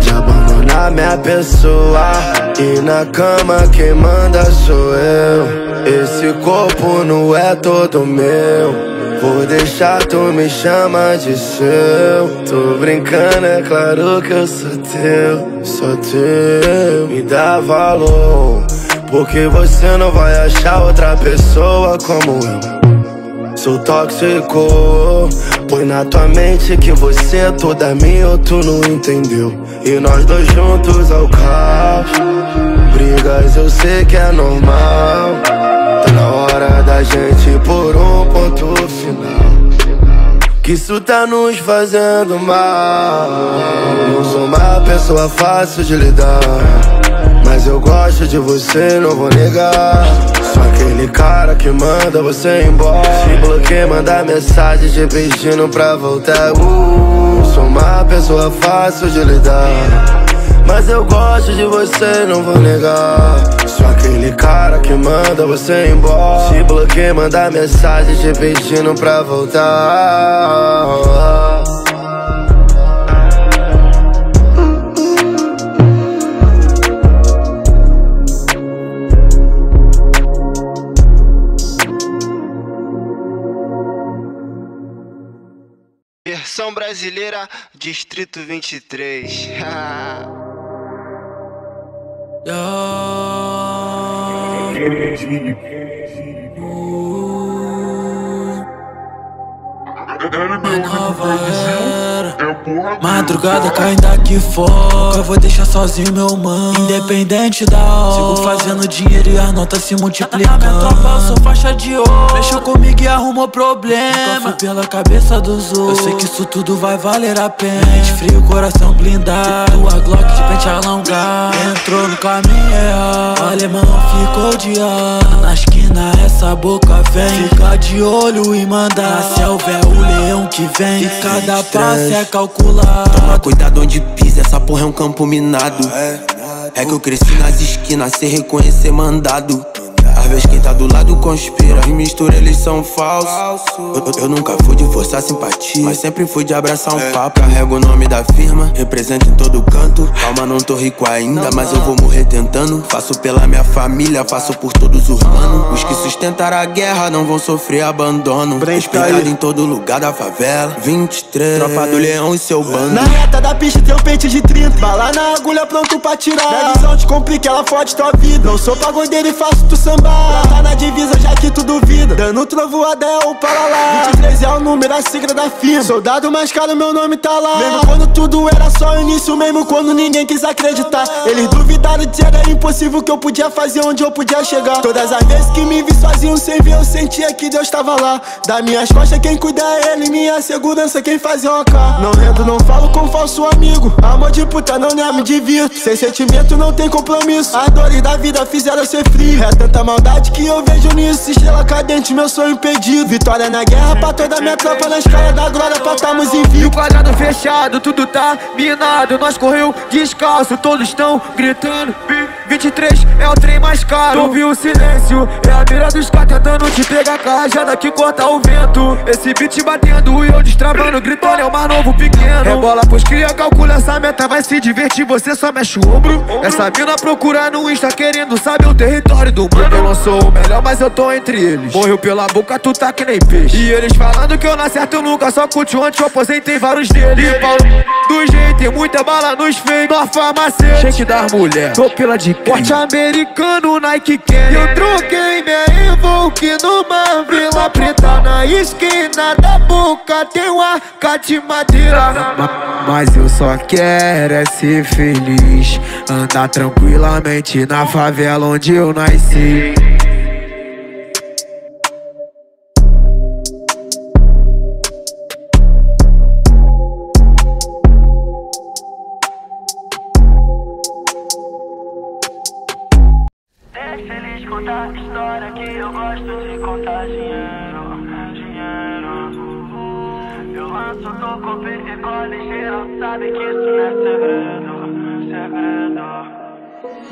De abandonar minha pessoa. E na cama quem manda sou eu. Esse corpo não é todo meu Vou deixar tu me chama de seu. Tô brincando, é claro que eu sou teu Sou teu. Me dá valor Porque você não vai achar outra pessoa como eu. Sou tóxico Põe na tua mente que você é toda minha ou tu não entendeu. E nós dois juntos ao caos. Brigas eu sei que é normal Hora da gente por um ponto final. Que isso tá nos fazendo mal. Não sou uma pessoa fácil de lidar. Mas eu gosto de você, não vou negar. Sou aquele cara que manda você embora. Se bloqueia, manda mensagem te pedindo pra voltar. Uh, Sou uma pessoa fácil de lidar mas eu gosto de você, não vou negar. Sou aquele cara que manda você embora. Se bloqueia, manda mensagem te pedindo pra voltar. Versão brasileira, Distrito 23. [LAUGHS] Nova era Madrugada caindo aqui fora. Eu vou deixar sozinho meu mano. Independente da hora. Sigo fazendo dinheiro e a nota se multiplicando. Na minha tropa eu sou faixa de ouro. Mexeu comigo e arrumou problema. Nunca fui pela cabeça dos outros. Eu sei que isso tudo vai valer a pena. Mente frio, coração blindado. Tua Glock de pente alongado. Entrou no caminho errado. O alemão ficou de ar. Na esquina essa boca vem. Fica de olho e manda. Na selva é o leão que vem. E cada passo é calculado Toma cuidado onde pisa, essa porra é um campo minado. É que eu cresci nas esquinas, sem reconhecer mandado Às vezes quem tá do lado conspira. E mistura, eles são falsos. Eu, eu- nunca fui de forçar simpatia Mas sempre fui de abraçar um papo. Carrego o nome da firma, represento em todo canto. Calma, não tô rico ainda, mas eu vou morrer tentando. Faço pela minha família, faço por todos os manos Os que sustentaram a guerra não vão sofrer abandono. Respirado em todo lugar da favela. 23, tropa do leão e seu bando. Na reta da pista tem um pente de 30 Bala na agulha pronto pra tirar. Minha visão te complica, ela fode tua vida. Não sou pagodeiro e faço tu sambar Tá na divisa já que tu duvida. Dando trovoada é o para lá. 23 é o número, a sigla da firma. Soldado mais caro, meu nome tá lá. Mesmo quando tudo era só o início Mesmo quando ninguém quis acreditar. Eles duvidaram de era impossível que eu podia fazer Onde eu podia chegar. Todas as vezes que me vi sozinho sem ver Eu sentia que Deus tava lá. Das minhas costas quem cuida é ele Minha segurança quem fazia uma cara Não rendo, não falo com falso amigo. Amor de puta não né, me divirto. Sem sentimento não tem compromisso. As dores da vida fizeram ser frio. É tanta maldade que eu vejo nisso Estrela cadente, meu sonho impedido. Vitória na guerra pra toda minha tropa Na escala da glória pra tarmos em E o quadrado fechado, tudo tá minado. Nós correu descalço, todos estão gritando. 23 é o trem mais caro. Tu viu o silêncio, é a mira dos caras tentando te pegar com a rajada que corta o vento. Esse beat batendo e eu destravando, gritando é o mais novo pequeno. Rebola pros cria, calcula essa meta, vai se divertir, você só mexe o ombro. Essa mina procura no Insta querendo saber o território do mundo Eu não sou o melhor, mas eu tô entre eles. Morreu pela boca, tu tá que nem peixe. E eles falando que eu não acerto nunca, só curte o antes, eu aposentei vários deles. E Paulo, do jeito, tem muita bala nos feitos, na farmacêutica. Shake das mulher, tô pela de corte americano, Nike Ken. Eu troquei minha Evoque numa vila preta na esquina da boca, tem um arca de madeira. Ma- Mas eu só quero é ser feliz, andar tranquilamente na favela onde eu nasci. Contar a história que eu gosto de contar dinheiro, dinheiro. Eu lanço, toco, perco, ligeiro, sabe que isso não é segredo.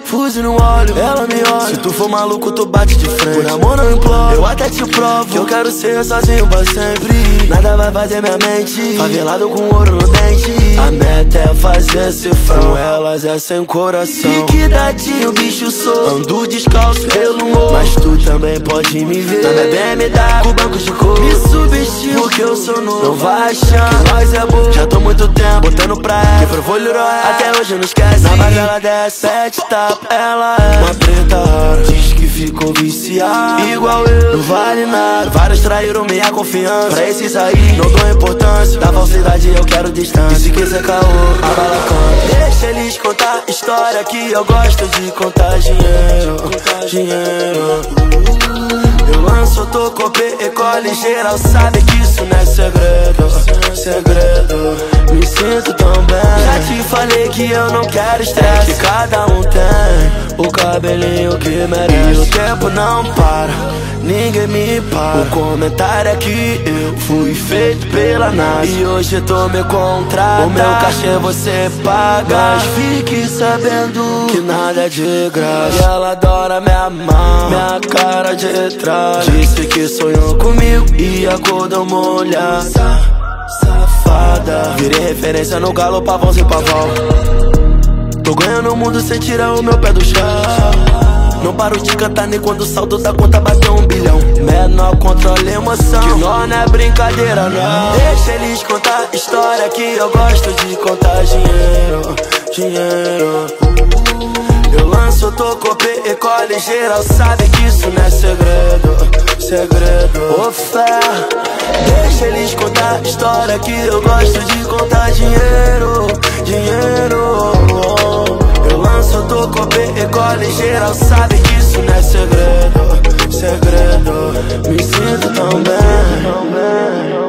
Fuzil no olho, ela me olha. Se tu for maluco, tu bate de frente. Por amor não imploro, eu até te provo Que eu quero ser sozinho pra sempre Nada vai fazer minha mente. Favelado com ouro no dente. A meta é fazer cifrão. Elas é sem coração. Liquidadinho, bicho sou Ando descalço pelo morro Mas tu também pode me ver. Na minha BMW, com bancos de couro. Me subestima porque eu sou novo. Não vai achando que nós é bom. Já tô muito tempo botando pra ela Que provou Até hoje não esquece. Na bagela desce sete tapa Ela é. Uma preta Diz que ficou viciada Igual eu, não vale nada. Vários traíram minha confiança. Pra esses aí, não dou importância. Da falsidade eu quero distância. E se quiser caô, a bala canta Deixa eles contar história que eu gosto de contar dinheiro. Dinheiro eu lanço, tô com ecole geral sabe que isso não é segredo Segredo, me sinto tão bem. Já te falei que eu não quero estresse Que cada um tem o cabelinho que merece. E o tempo não para, ninguém me para. O comentário é que eu fui feito pela NASA. E hoje tu me contrata O meu cachê você paga. Mas fique sabendo que nada é de graça. E ela adora minha mão, minha cara de trás Disse que sonhou comigo e acordou molhada. Safada. Virei referência no galo, pavãozinho pavão Tô ganhando o mundo sem tirar o meu pé do chão. Não paro de cantar nem quando o saldo da conta bateu um bilhão. Menor controle emoção. Que nós não é brincadeira não. Deixa eles contar história que eu gosto de contar dinheiro Dinheiro Eu lanço, toco, ecole geral sabe que isso não é segredo Segredo, ô fé Deixa eles contar história que eu gosto de contar dinheiro Dinheiro. Eu lanço, toco, ecole geral sabe que isso não é segredo Segredo, me sinto tão bem, tão bem.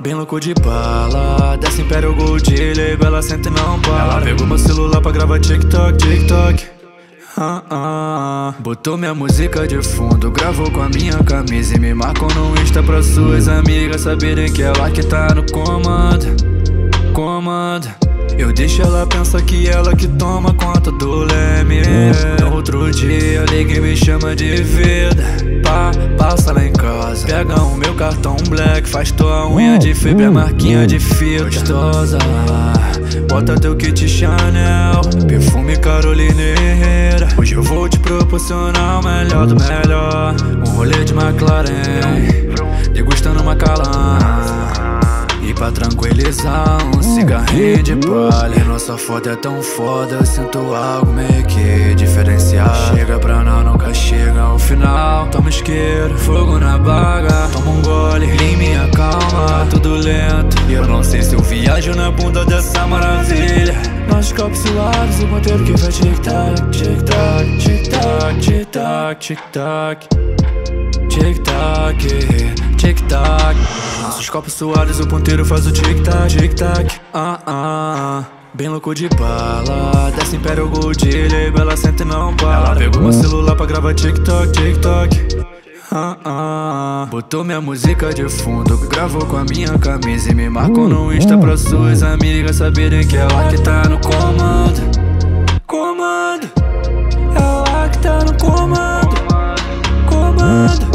Bem louco de bala, desce Império Gold, ela senta e não para. Ela pegou meu celular pra gravar TikTok, TikTok. Ah, ah. Botou minha música de fundo, gravou com a minha camisa e me marcou no Insta pra suas amigas saberem que ela que tá no comando, comando. Eu deixo ela pensar que ela que toma conta do leme. No outro dia, ninguém me chama de vida. Pá, passa lá em casa. Pega o meu cartão black, faz tua unha de fibra, marquinha de fita. Gostosa, bota teu kit Chanel, perfume Carolina Herrera. Hoje eu vou te proporcionar o melhor do melhor. Um rolê de McLaren, degustando Macallan. E pra tranquilizar, um cigarrinho de palha. Nossa foto é tão foda, eu sinto algo meio que diferencial Chega pra nós, nunca chega ao final. Toma isqueiro, fogo na baga Toma um gole, em minha calma. Tudo lento, e eu não sei se eu viajo na bunda dessa maravilha. Nossos copos suados, o ponteiro que vai tic-tac Tic-tac, tic-tac, tic-tac, tic-tac. Tic-tac, tic-tac Nossos copos suados, o ponteiro faz o tic-tac, tic-tac. Ah, ah, bem louco de bala. Desce Imperial Gold, label, ela senta e não para. Ela pegou meu celular pra gravar tic-tac, tic-tac ah, ah, botou minha música de fundo, gravou com a minha camisa e me marcou no Insta pra suas amigas saberem que é ela que tá no comando. Comando, é ela que tá no comando. Comando.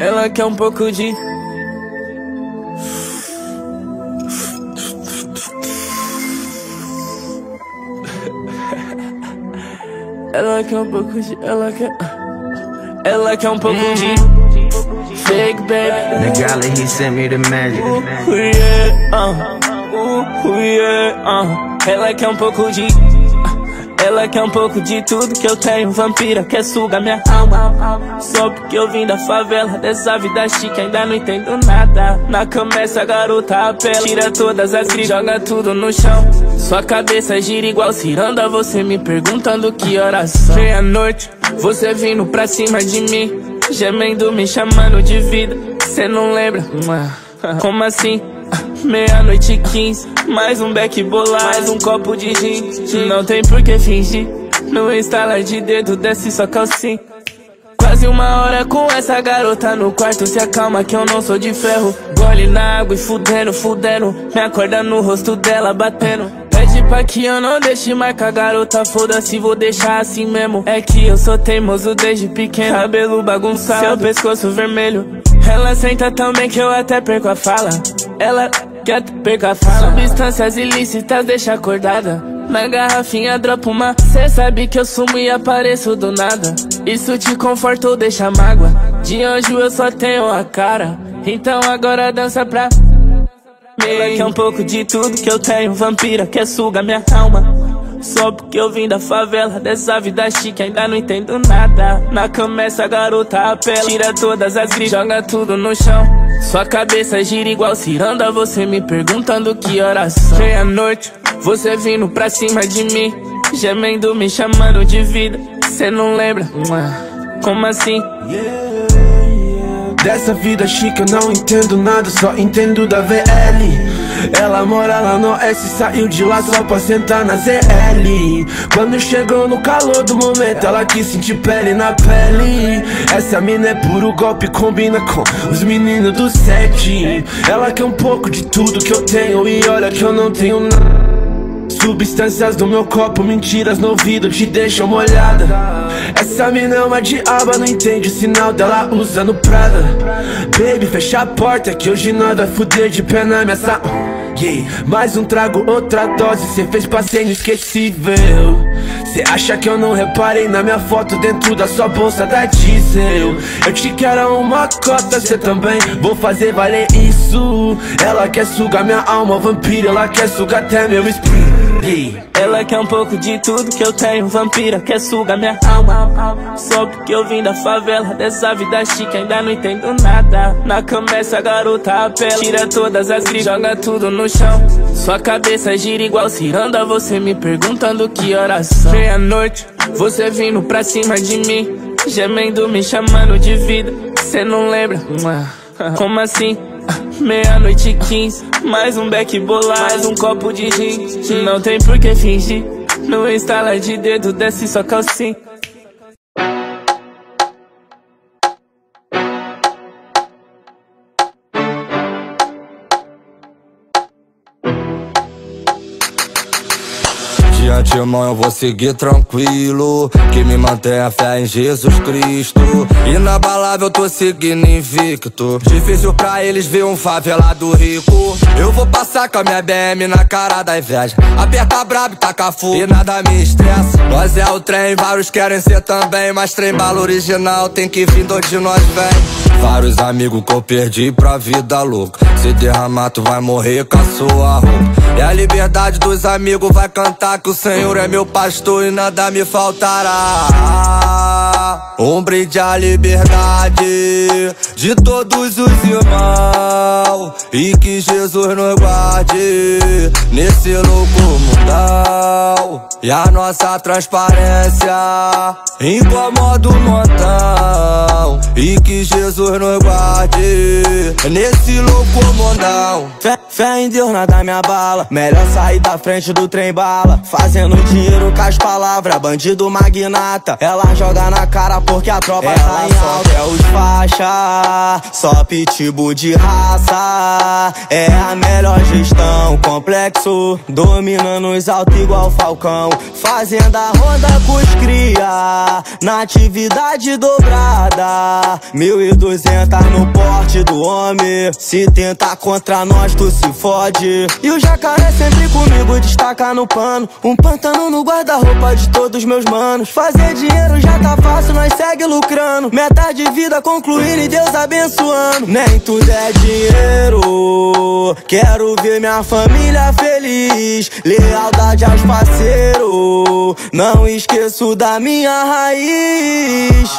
Ela quer um pouco de. Ela quer um pouco de. Ela quer. Ela quer um pouco de. Fake baby. The gala, he sent me the magic. Ooh, yeah, uh. Ooh, yeah, uh. Ela quer um pouco de. Ela quer um pouco de tudo que eu tenho. Vampira quer sugar minha alma. Só porque eu vim da favela. Dessa vida chique ainda não entendo nada. Na cama essa garota apela. Tira todas as crises, joga tudo no chão. Sua cabeça gira igual ciranda. Você me perguntando que horas são. Meia-noite, você vindo pra cima de mim. Gemendo, me chamando de vida. Cê não lembra? [LAUGHS] Como assim? Meia-noite e quinze, mais um beck bolar, mais um copo de gin. Não tem por que fingir, no instalar de dedo desce só calcinha. Quase uma hora com essa garota no quarto, se acalma que eu não sou de ferro. Gole na água e fudendo, fudendo, me acorda no rosto dela batendo. Pede pra que eu não deixe marcar garota, foda-se, vou deixar assim mesmo. É que eu sou teimoso desde pequeno, cabelo bagunçado, seu pescoço vermelho. Ela senta tão bem que eu até perco a fala. Ela quer fala. Substâncias ilícitas deixa acordada. Na garrafinha dropa uma. Cê sabe que eu sumo e apareço do nada. Isso te conforta ou deixa mágoa? De anjo eu só tenho a cara. Então agora dança pra. Ela quer um pouco de tudo que eu tenho. Vampira quer sugar minha alma. Só porque eu vim da favela, dessa vida chique, ainda não entendo nada. Na cama essa garota apela, tira todas as gritas, joga tudo no chão. Sua cabeça gira igual ciranda, você me perguntando que horas são. Meia-noite, você vindo pra cima de mim, gemendo, me chamando de vida. Cê não lembra? Como assim? Dessa vida chique eu não entendo nada, só entendo da VL. Ela mora lá no S, saiu de lá só pra sentar na ZL. Quando chegou no calor do momento, ela quis sentir pele na pele. Essa mina é puro golpe, combina com os meninos do set. Ela quer um pouco de tudo que eu tenho e olha que eu não tenho nada. Substâncias do meu copo, mentiras no ouvido te deixam molhada. Essa mina é uma diaba, não entende o sinal dela usa no Prada. Baby, fecha a porta que hoje nada vai fuder de pé na minha sa yeah. Mais um trago, outra dose, cê fez passeio inesquecível. Cê acha que eu não reparei na minha foto dentro da sua bolsa da diesel? Eu te quero uma cota, cê também, vou fazer valer isso. Ela quer sugar minha alma, vampira, ela quer sugar até meu espírito. Ela quer um pouco de tudo que eu tenho, vampira. Quer sugar minha alma. Só porque eu vim da favela, dessa vida chique, ainda não entendo nada. Na cama essa garota apela, tira todas as gritas, joga tudo no chão. Sua cabeça gira igual ciranda, você me perguntando que horas são. Meia-noite, você vindo pra cima de mim, gemendo, me chamando de vida. Cê não lembra? [LAUGHS] Como assim? [LAUGHS] Meia-noite e quinze, mais um beck bolar, mais um copo de gin. Não tem por que fingir, no instala de dedo desce só calcinha. De antemão eu vou seguir tranquilo. Que me mantém a fé em Jesus Cristo. Inabalável eu tô seguindo invicto. Difícil pra eles ver um favelado rico. Eu vou passar com a minha BM na cara da inveja. Aperta brabo taca fogo. E nada me estressa. Nós é o trem, vários querem ser também. Mas trem bala original tem que vir de onde nós vem Vários amigos que eu perdi pra vida louca. Se derramar, tu vai morrer com a sua roupa. E a liberdade dos amigos vai cantar que o Senhor é meu pastor e nada me faltará. Um brinde à liberdade de todos os irmãos e que Jesus nos guarde nesse louco mundão. E a nossa transparência incomoda o montão e que Jesus nos guarde nesse louco mundão. Fé, fé em Deus, nada me abala. Melhor sair da frente do trem bala. Fazendo dinheiro com as palavras, bandido magnata. Ela joga na cara porque a tropa tá em alta. É os faixa, só pitbull de raça. É a melhor gestão, complexo. Dominando os altos igual Falcão. Fazenda ronda com os cria. Na atividade dobrada. Mil e duzentas no porte do homem. Se tentar contra nós, tu se fode. E o jacaré sempre comigo, destaca no pano. Um pantano no guarda-roupa de todos meus manos. Fazer dinheiro já tá fácil, nós segue lucrando. Meta de vida concluindo e Deus abençoando. Nem tudo é dinheiro. Quero ver minha família feliz. Lealdade aos parceiros. Não esqueço da minha raiz.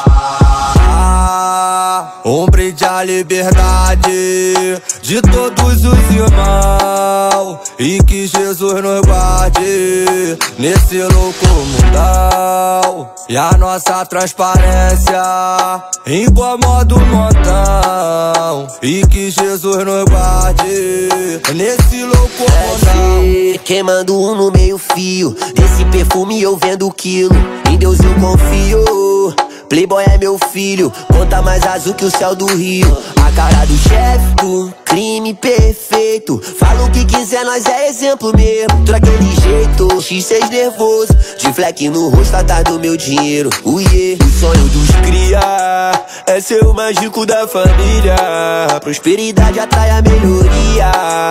Um brinde à liberdade de todos os irmãos e que Jesus nos guarde nesse louco mundão. E a nossa transparência incomoda o montão e que Jesus nos guarde nesse louco mundão. Queimando um no meio fio Desse perfume eu vendo quilo Em Deus eu confio Playboy é meu filho Conta mais azul que o céu do rio. A cara do chefe do crime perfeito. Fala o que quiser, nós é exemplo mesmo. Daquele jeito, X6 nervoso. De fleck no rosto atrás do meu dinheiro. O yeah, o sonho dos cria É ser o mágico da família. Prosperidade atrai a melhoria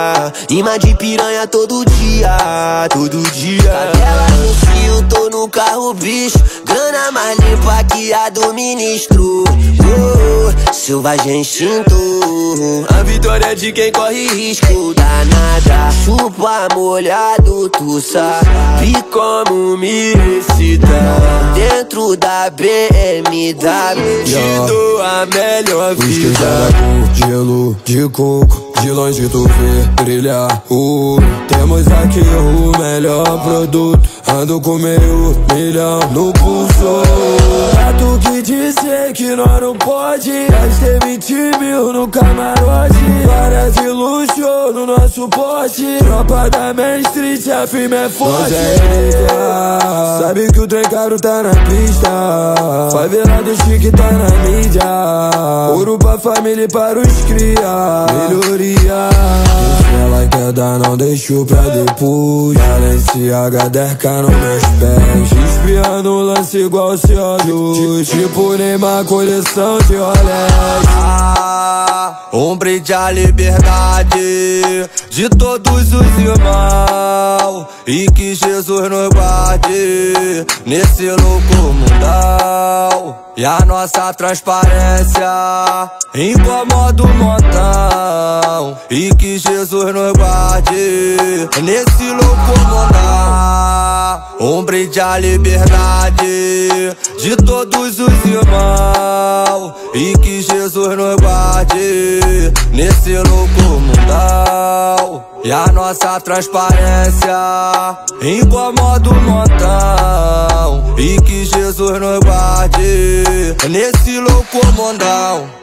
Imã de piranha todo dia, todo dia. Cadela no fio, tô no carro bicho. Grana mais limpa que a do ministro. Oh, Selvagem instinto A vitória é de quem corre risco. Danada, chupa molhado Tu sabe como me excita. Dentro da BMW Te dou a melhor vida. gelo de coco De longe tu vê brilhar o Temos aqui o melhor produto. Ando com meio milhão no pulso. Que disse que nós não pode Gastei 20 mil no camarote. Várias de luxo no nosso pote Tropa da Main Street, a firme é forte. É Sabe que o trem caro tá na pista. Favelado chique tá na mídia. Ouro pra família e para os cria. Melhoria. Se ela quer dar, não deixo pra depois Balenciaga 10k nos meus pés. Espiando o lance igual CO2 Tipo Neymar, coleção de Rolex Um brinde à liberdade de todos os irmãos e que Jesus nos guarde nesse louco mundão. E a nossa transparência incomoda o montão e que Jesus nos guarde nesse louco mundão. Um brinde à liberdade de todos os irmãos e que Jesus nos guarde nesse louco mundão. E a nossa transparência incomoda o montão e que Jesus nos guarde nesse louco mundão.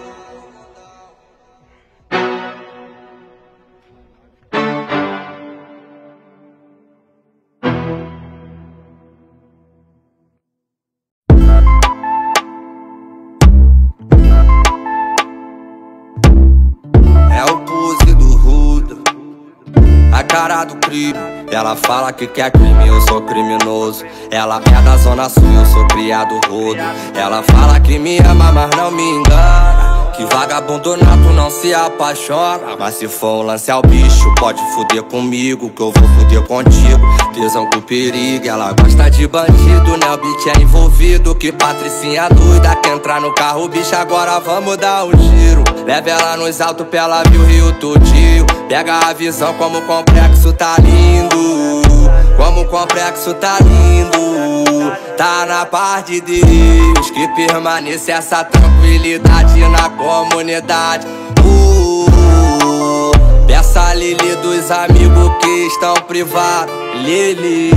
Ela fala que quer crime, eu sou criminoso. Ela é da zona sul, eu sou criado rodo. Ela fala que me ama, mas não me engana. Que vagabundo nato não se apaixona. Mas se for um lance ao bicho Pode fuder comigo que eu vou fuder contigo. Tesão com perigo Ela gosta de bandido, né? O beat é envolvido Que patricinha doida Quer entrar no carro, bicho, agora vamos dar um giro Leva ela nos altos pra ela ver o rio tudinho. Pega a visão como o complexo tá lindo Como o complexo tá lindo. Tá na paz de Deus Que permaneça essa tranquilidade na comunidade. Uh, Peça a Lili dos amigos que estão privados. Lili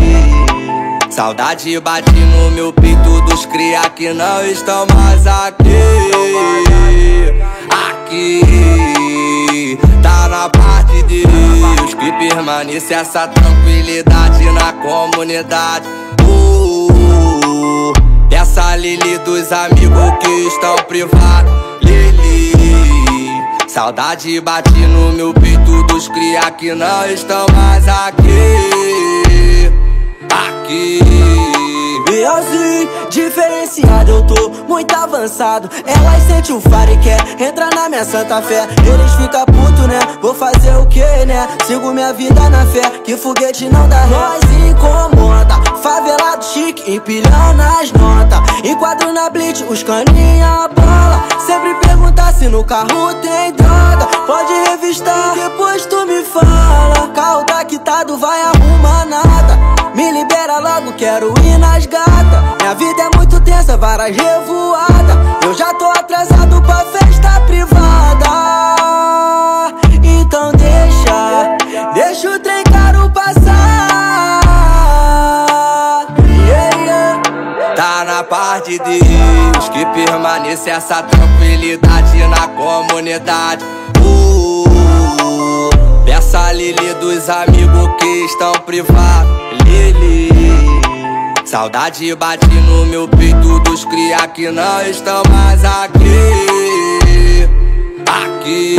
Saudade bate no meu peito dos cria que não estão mais Aqui Permaneça essa tranquilidade na comunidade. Uh, Peça a Lili dos amigos que estão privados. Lili Saudade bate no meu peito dos cria que não estão mais aqui. Aqui E assim, diferenciado. Eu tô muito avançado. Elas sentem o faro e quer entrar na minha santa fé. Eles ficam puto, né? Vou fazer o que, né? Sigo minha vida na fé, que foguete não dá ré. Nós incomoda, favelado chique, empilhando as notas. Enquadro na blitz, os caninha bola. Sempre pergunta se no carro tem droga. Pode revistar, depois tu me fala. Carro tá quitado, vai arrumar nada. Me libera logo, quero ir nas gatas Minha vida é muito tensa, várias revoadas. Eu já tô atrasado pra festa privada. Então deixa, deixa o trem caro passar. Yeah, yeah. Tá na paz de Deus Que permaneça essa tranquilidade na comunidade. Uh, Peça a Lili dos amigos que estão privados. Lili Saudade bate no meu peito dos cria que não estão mais aqui. Aqui.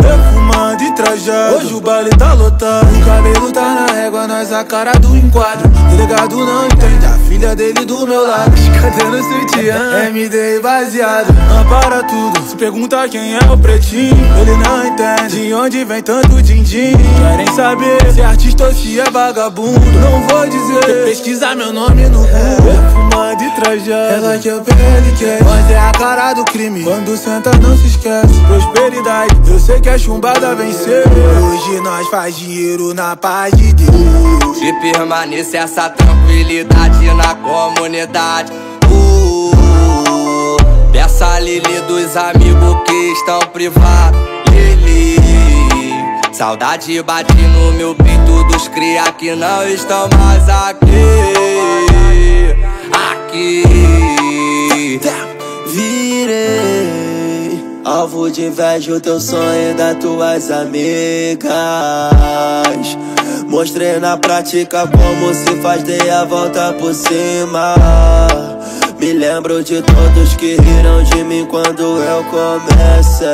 Perfumado e trajado. Hoje o baile tá lotado. O cabelo tá na régua, nós a cara do enquadro. Delegado não entende, a filha dele do meu lado. Cadê no sutiã? MD baseado. Ampara tudo, se pergunta quem é o pretinho Ele não entende. De onde vem tanto din-din? Querem saber se é artista ou se é vagabundo? Não vou dizer, pesquisa meu nome no Google. Perfumado e trajado Ela que eu ele quer Mas é a cara do crime. Quando senta não se esquece. Prosperidade, eu sei que a chumbada venceu. Hoje nós faz dinheiro na paz de Deus. Que permaneça essa tranquilidade na comunidade. Uh, Peça a Lili dos amigos que estão privados. Lili Saudade bate no meu peito dos cria que não estão mais aqui. Aqui Virei alvo de inveja o teu sonho das tuas amigas Mostrei na prática como se faz, dei a volta por cima. Me lembro de todos que riram de mim quando eu comecei.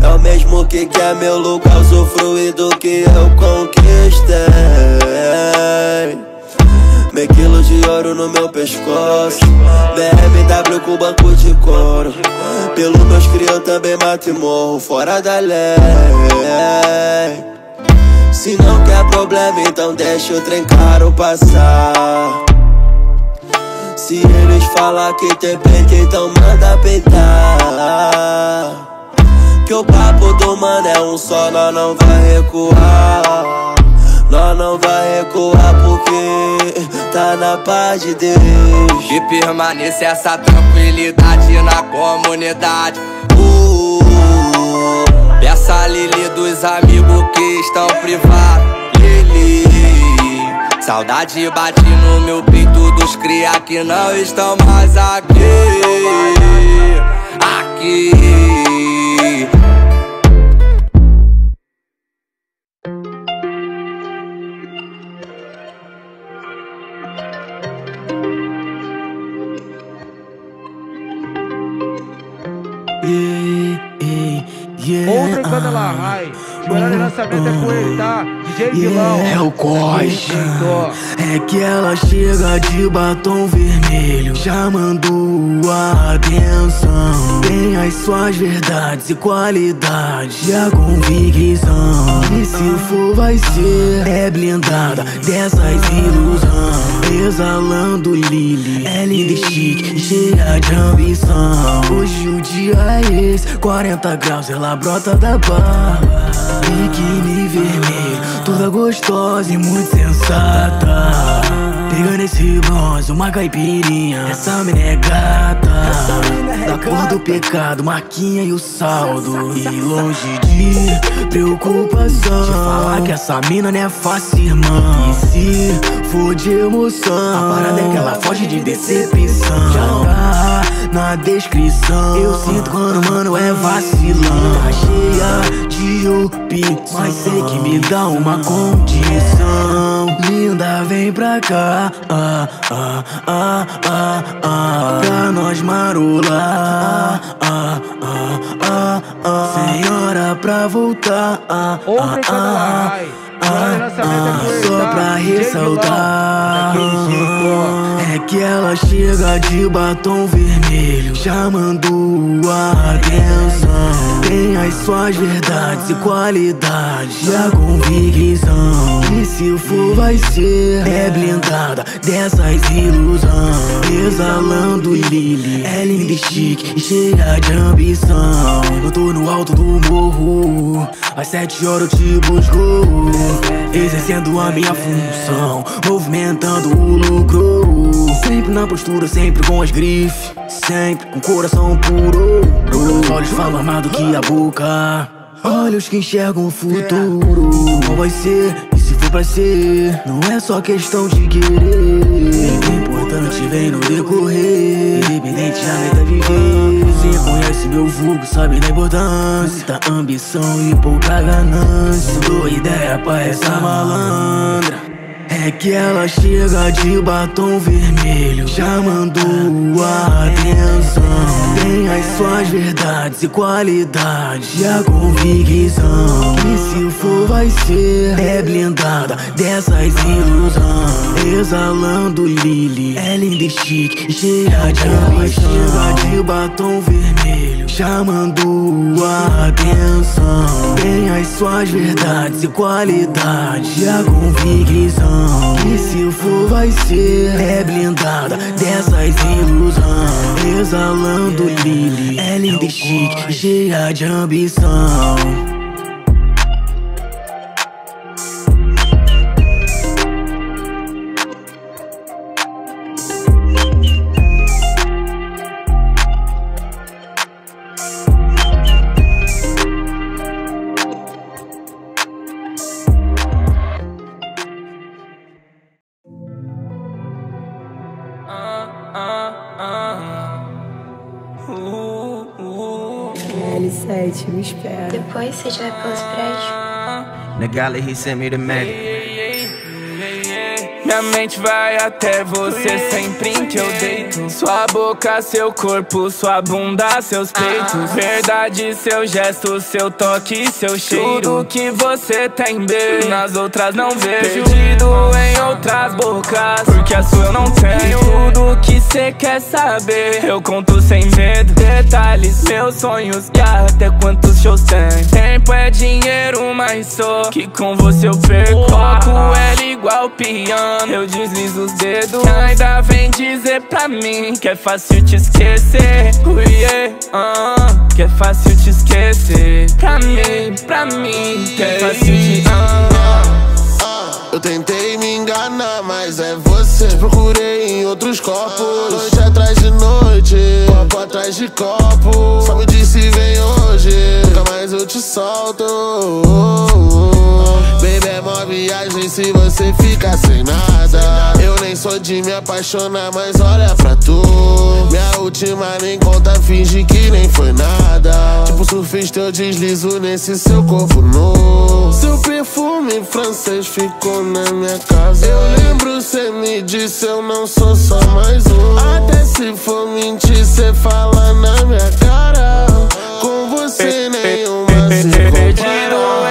É o mesmo que quer meu lugar, usufruir do que eu conquistei. Meio quilo de ouro no meu pescoço. BMW com banco de couro. Pelo meus cria eu também mato e morro Fora da lei Se não quer problema então deixa o trem caro passar. Se eles falar que tem peito então manda peitar Que o papo do mano é um só, nós não vai recuar. Nós não vai recuar porque tá na paz de Deus. Que permaneça essa tranquilidade na comunidade. Uh, Peça a Lili dos amigos que estão privados. Lili Saudade bate no meu peito dos cria que não estão mais aqui. Aqui Yeah, yeah, Outra Canela Rai. Horário de lançamento é com ele, tá? DJ Vilão. É o Cos. É que ela chega de batom vermelho, chamando a atenção. Tem as suas verdades e qualidades e a convicção. E se for, vai ser é blindada dessas ilusões. Exalando Lily, é linda e chique, cheia de ambição. Hoje o dia é esse, 40 graus, ela brota da barra. Biquíni vermelho, toda gostosa e muito sensata. Pegando esse bronze, uma caipirinha. Essa mina é gata. Da cor do pecado, marquinha e o saldo. E longe de preocupação. Te falar que essa mina não é fácil, irmão. E se for de emoção, a parada é que ela foge de decepção. Já tá na descrição. Eu sinto quando mano é vacilão. Tá cheia de UP, mas sei que me dá uma condição. Linda, vem pra cá. Ah, ah, ah, ah, ah, pra nós marolar. Ah, ah, ah, ah, Senhora, pra voltar. Ah, ah, ah, ah, ah, só pra ressaltar. É que ela chega de batom vermelho, chamando a atenção. Tem as suas verdades e qualidades e a convicção. E se for, vai ser é blindada dessas ilusões. Exalando Lily, é linda chique e cheia de ambição. Eu tô no alto do morro, às sete horas eu te busco. Exercendo a minha função, movimentando o lucro. Sempre na postura, sempre com as grifes. Sempre com coração puro. Os olhos falam mais do que a boca. Olhos que enxergam o futuro. Qual vai ser? E se for pra ser? Não é só questão de querer. O importante vem no decorrer. Independente a meta viver. Você conhece meu vulgo, sabe da importância. Muita ambição e pouca ganância. Dou ideia pra essa malandra. É que ela chega de batom vermelho, chamando a atenção. Tem as suas verdades e qualidades e a convicção. E se for, vai ser é blindada dessas ilusões. Exalando Lily, é linda e chique, cheia de ambição. Chega de batom vermelho, chamando a atenção. Tem as suas verdades e qualidades e a convicção. E se for, vai ser é blindada dessas ilusões. Exalando Lily, é e chique, cheia de ambição. He sent me the magic. Minha mente vai até você. Sempre em que eu deito Sua boca, seu corpo, sua bunda, seus peitos. Verdade, seu gesto, seu toque, seu cheiro. Tudo que você tem, bem Nas outras não vejo. Perdido em outras bocas. Porque a sua eu não tenho. Tudo que cê quer saber. Eu conto sem medo. Detalhes, meus sonhos. E até quantos shows tem. Tempo é dinheiro, mas só Que com você eu perco. Toco L igual eu deslizo os dedos. Ainda vem dizer pra mim Que é fácil te esquecer. Uh, yeah, uh, Que é fácil te esquecer. Pra mim, pra mim Que é fácil de... Uh. Eu tentei me enganar, mas é você Te procurei em outros corpos Noite atrás de noite, copo atrás de copo. Só me disse vem hoje, nunca mais eu te solto. Baby, é mó viagem se você fica sem nada. Eu nem sou de me apaixonar, mas olha pra tu. Minha última nem conta, finge que nem foi nada. Tipo surfista eu deslizo nesse seu corpo nu. Seu perfume francês ficou na minha casa. Eu lembro, cê me disse eu não sou só mais um. Até se for mentir, cê fala na minha cara. Com você nenhuma se compara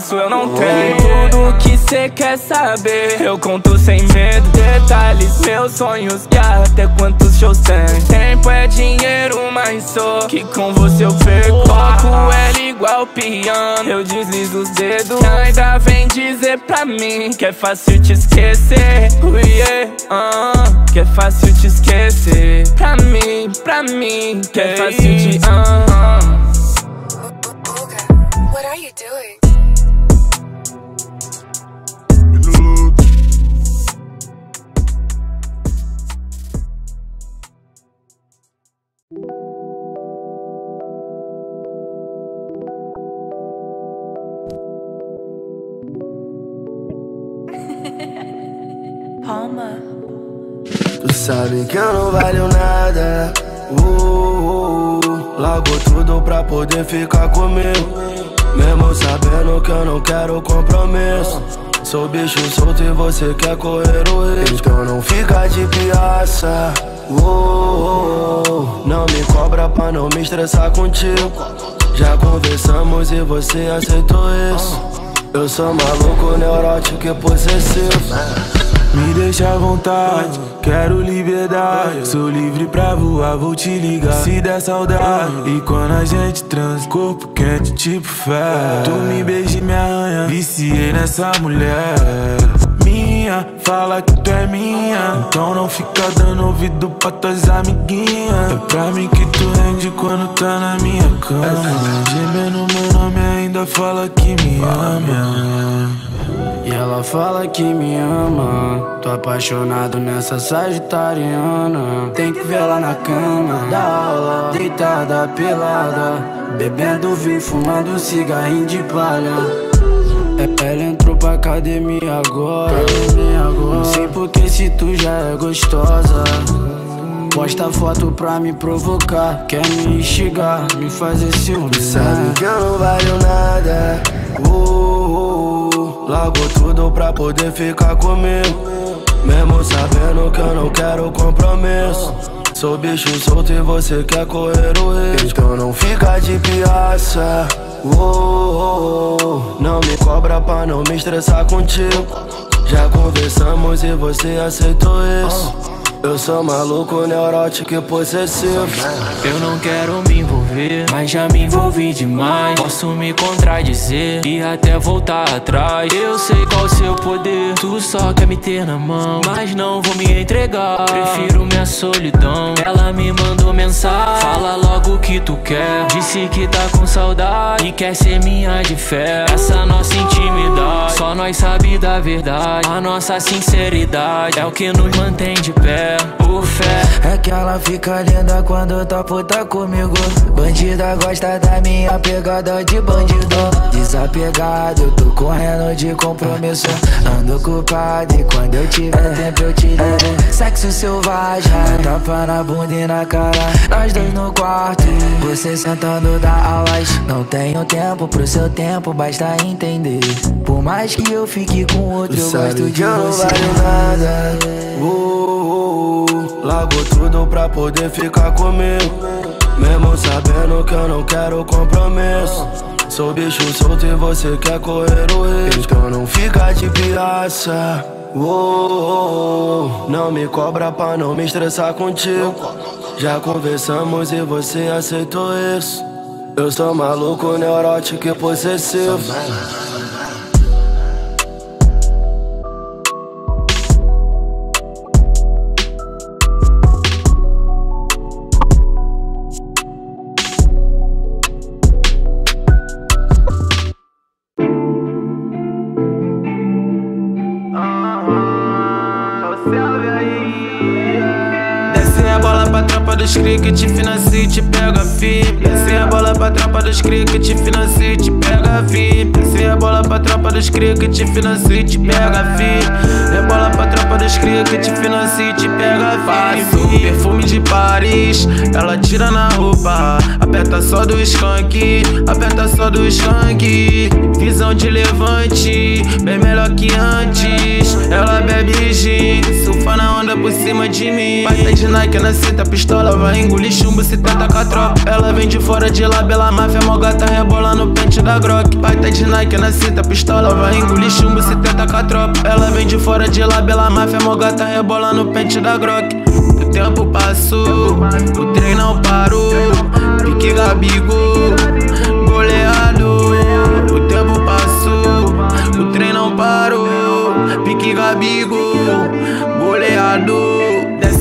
faço eu não tenho. Tudo que cê quer saber Eu conto sem medo. Detalhes, meus sonhos E até quantos shows tem. Tempo é dinheiro, mas sou Que com você eu perco. Toco L igual piano Eu deslizo os dedos. Ainda vem dizer pra mim Que é fácil te esquecer. Uh, yeah, uh, Que é fácil te esquecer. Pra mim, pra mim Que é fácil de uh, are you doing? Palma. Tu sabe que eu não valho nada. Uh, uh, uh. Largo tudo pra poder ficar comigo. Mesmo sabendo que eu não quero compromisso. Sou bicho solto e você quer correr o risco. Então não fica de piaça. Uh, uh, uh. Não me cobra pra não me estressar contigo. Já conversamos e você aceitou isso. Eu sou maluco, neurótico e possessivo. Me deixa à vontade, quero liberdade. Sou livre pra voar, vou te ligar. Se der saudade, e quando a gente transa, corpo quente, tipo fé. Tu me beija e me arranha, viciei nessa mulher. Minha, fala que tu é minha. Então não fica dando ouvido pra tuas amiguinhas. É pra mim que tu rende quando tá na minha cama. Gemendo meu nome, ainda fala que me ama. E ela fala que me ama. Tô apaixonado nessa sagitariana. Tem que ver ela na cama, da aula, deitada, pelada. Bebendo vinho, fumando um cigarrinho de palha. É, Ela entrou pra academia agora. Não sei porque se tu já é gostosa. Posta foto pra me provocar. Quer me instigar, me fazer ciúme. Sabe que eu não valho nada. Uh, uh, uh. Largo tudo pra poder ficar comigo. Mesmo sabendo que eu não quero compromisso. Sou bicho solto e você quer correr o risco. Então não fica de piaça. Uh, uh, uh. Não me cobra pra não me estressar contigo. Já conversamos e você aceitou isso. Eu sou maluco, neurótico e possessivo. Eu não quero me envolver, mas já me envolvi demais. Posso me contradizer e até voltar atrás. Eu sei qual seu poder, tu só quer me ter na mão. Mas não vou me entregar, prefiro minha solidão. Ela me mandou mensagem, fala logo o que tu quer. Disse que tá com saudade e quer ser minha de fé. Essa nossa intimidade, só nós sabe da verdade. A nossa sinceridade é o que nos mantém de pé. Por fé. É que ela fica linda quando tá puta comigo. Bandida gosta da minha pegada de bandido. Desapegado, tô correndo de compromisso. Ando culpado e quando eu tiver tempo eu te ligo. Sexo selvagem, tapa na bunda e na cara. Nós dois no quarto, você sentando da aulas. Não tenho tempo pro seu tempo, basta entender. Por mais que eu fique com outro, eu gosto de você. nada. Uh, uh, uh. Largo tudo pra poder ficar comigo. Mesmo sabendo que eu não quero compromisso. Sou bicho solto e você quer correr o risco. Então não fica de piaça. Uh. Não me cobra pra não me estressar contigo. Já conversamos e você aceitou isso. Eu sou maluco, neurótico e possessivo. Que te financia e te pega VIP. Desce a bola pra tropa dos cri que te financia e te pega. Desce a bola pra tropa dos cri que te financia e te pega VIP. É bola pra tropa dos cri que te financia e te pega VIP. Perfume de Paris, ela tira na roupa. Aperta só do skunk, aperta só do skunk. Visão de levante, bem melhor que antes. Ela bebe gin, surfa na onda por cima de mim. Baita de Nike na cinta, pistola vai engolir chumbo se tenta com a tropa. Ela vem de fora de lá, bela máfia, mó gata rebola no pente da Grok. Baita de Nike na cinta, pistola vai engolir chumbo se tenta com a tropa. Ela vem de fora de lá, bela máfia, mó gata rebola no pente da Grok. O tempo passou, o trem não parou. Pique Gabigol, goleado. O tempo passou, o trem não parou. Pique Gabigol, goleado.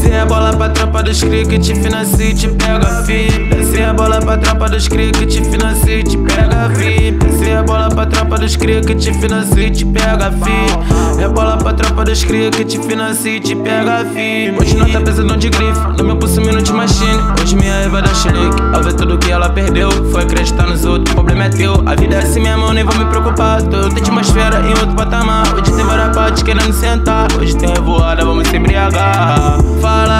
Desce a bola pra tropa dos cria que te financia e te pega fi. Desce a bola pra tropa dos cria que te financia e te pega fi. Desce a bola pra tropa dos cria que te financia e te pega fi. É bola pra tropa dos cria que te financia e te pega fi. Hoje não tá precisando de grife, no meu pulso minuto machine. Hoje minha Eva da chilique, ao ver tudo que ela perdeu, foi acreditar nos outros, o problema é teu. A vida é assim mesmo, nem vou me preocupar. Tô em outra atmosfera, em outro patamar. Hoje tem várias partes querendo sentar. Hoje tem revoada, vamos se embriagar.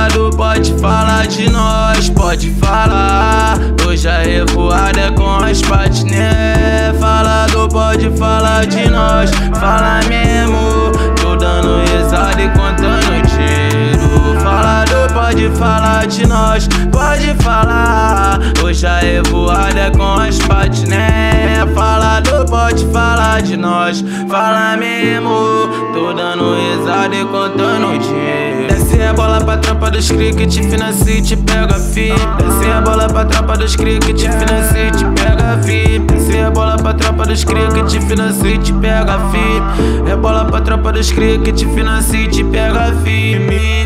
Do pode falar de nós, pode falar. Hoje a revoada é com as partes, né? Fala do pode falar de nós, fala mesmo. Tô dando risada e contando tiro. Fala do pode falar de nós, pode falar. Hoje a revoada é com as partes, né? Fala do pode falar de nós, fala mesmo. Tô dando risada e contando dinheiro. Desce a bola pra tropa dos cria te financia e te pega fi. Desce a bola pra tropa dos cria te financia e te pega fi. Desce a bola pra tropa dos cria te financia e te pega fi. É bola pra tropa dos cria te financia e te pega firme.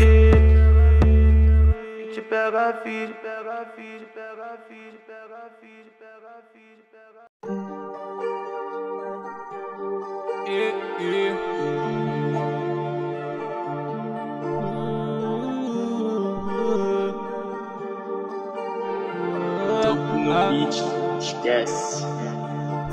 Te pega fi, te pega fi, te pega fi, te pega fi, te pega pega beat, esquece.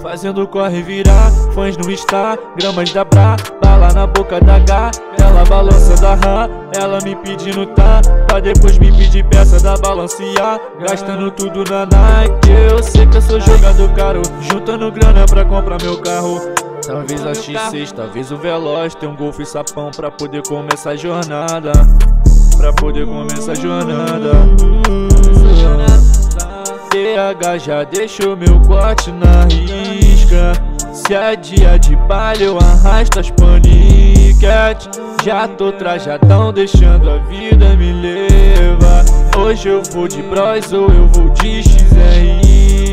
Fazendo corre virar, fãs no Insta, gramas da Bra, bala na boca da H, ela balançando a rã, ela me pedindo tá, pra depois me pedir peça da balancear, gastando tudo na Nike, eu sei que eu sou jogador caro, juntando grana pra comprar meu carro. Talvez a X6, talvez o Veloz, tem um Golf e sapão pra poder começar a jornada, pra poder começar a jornada. TH já deixou meu corte na risca. Se é dia de palha eu arrasto as paniquete. Já tô trajadão deixando a vida me leva Hoje eu vou de bros ou eu vou de XRE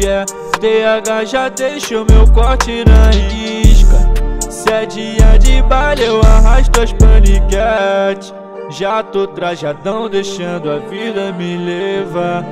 TH já deixou meu corte na risca. Se é dia de baile eu arrasto as paniquete. Já tô trajadão deixando a vida me levar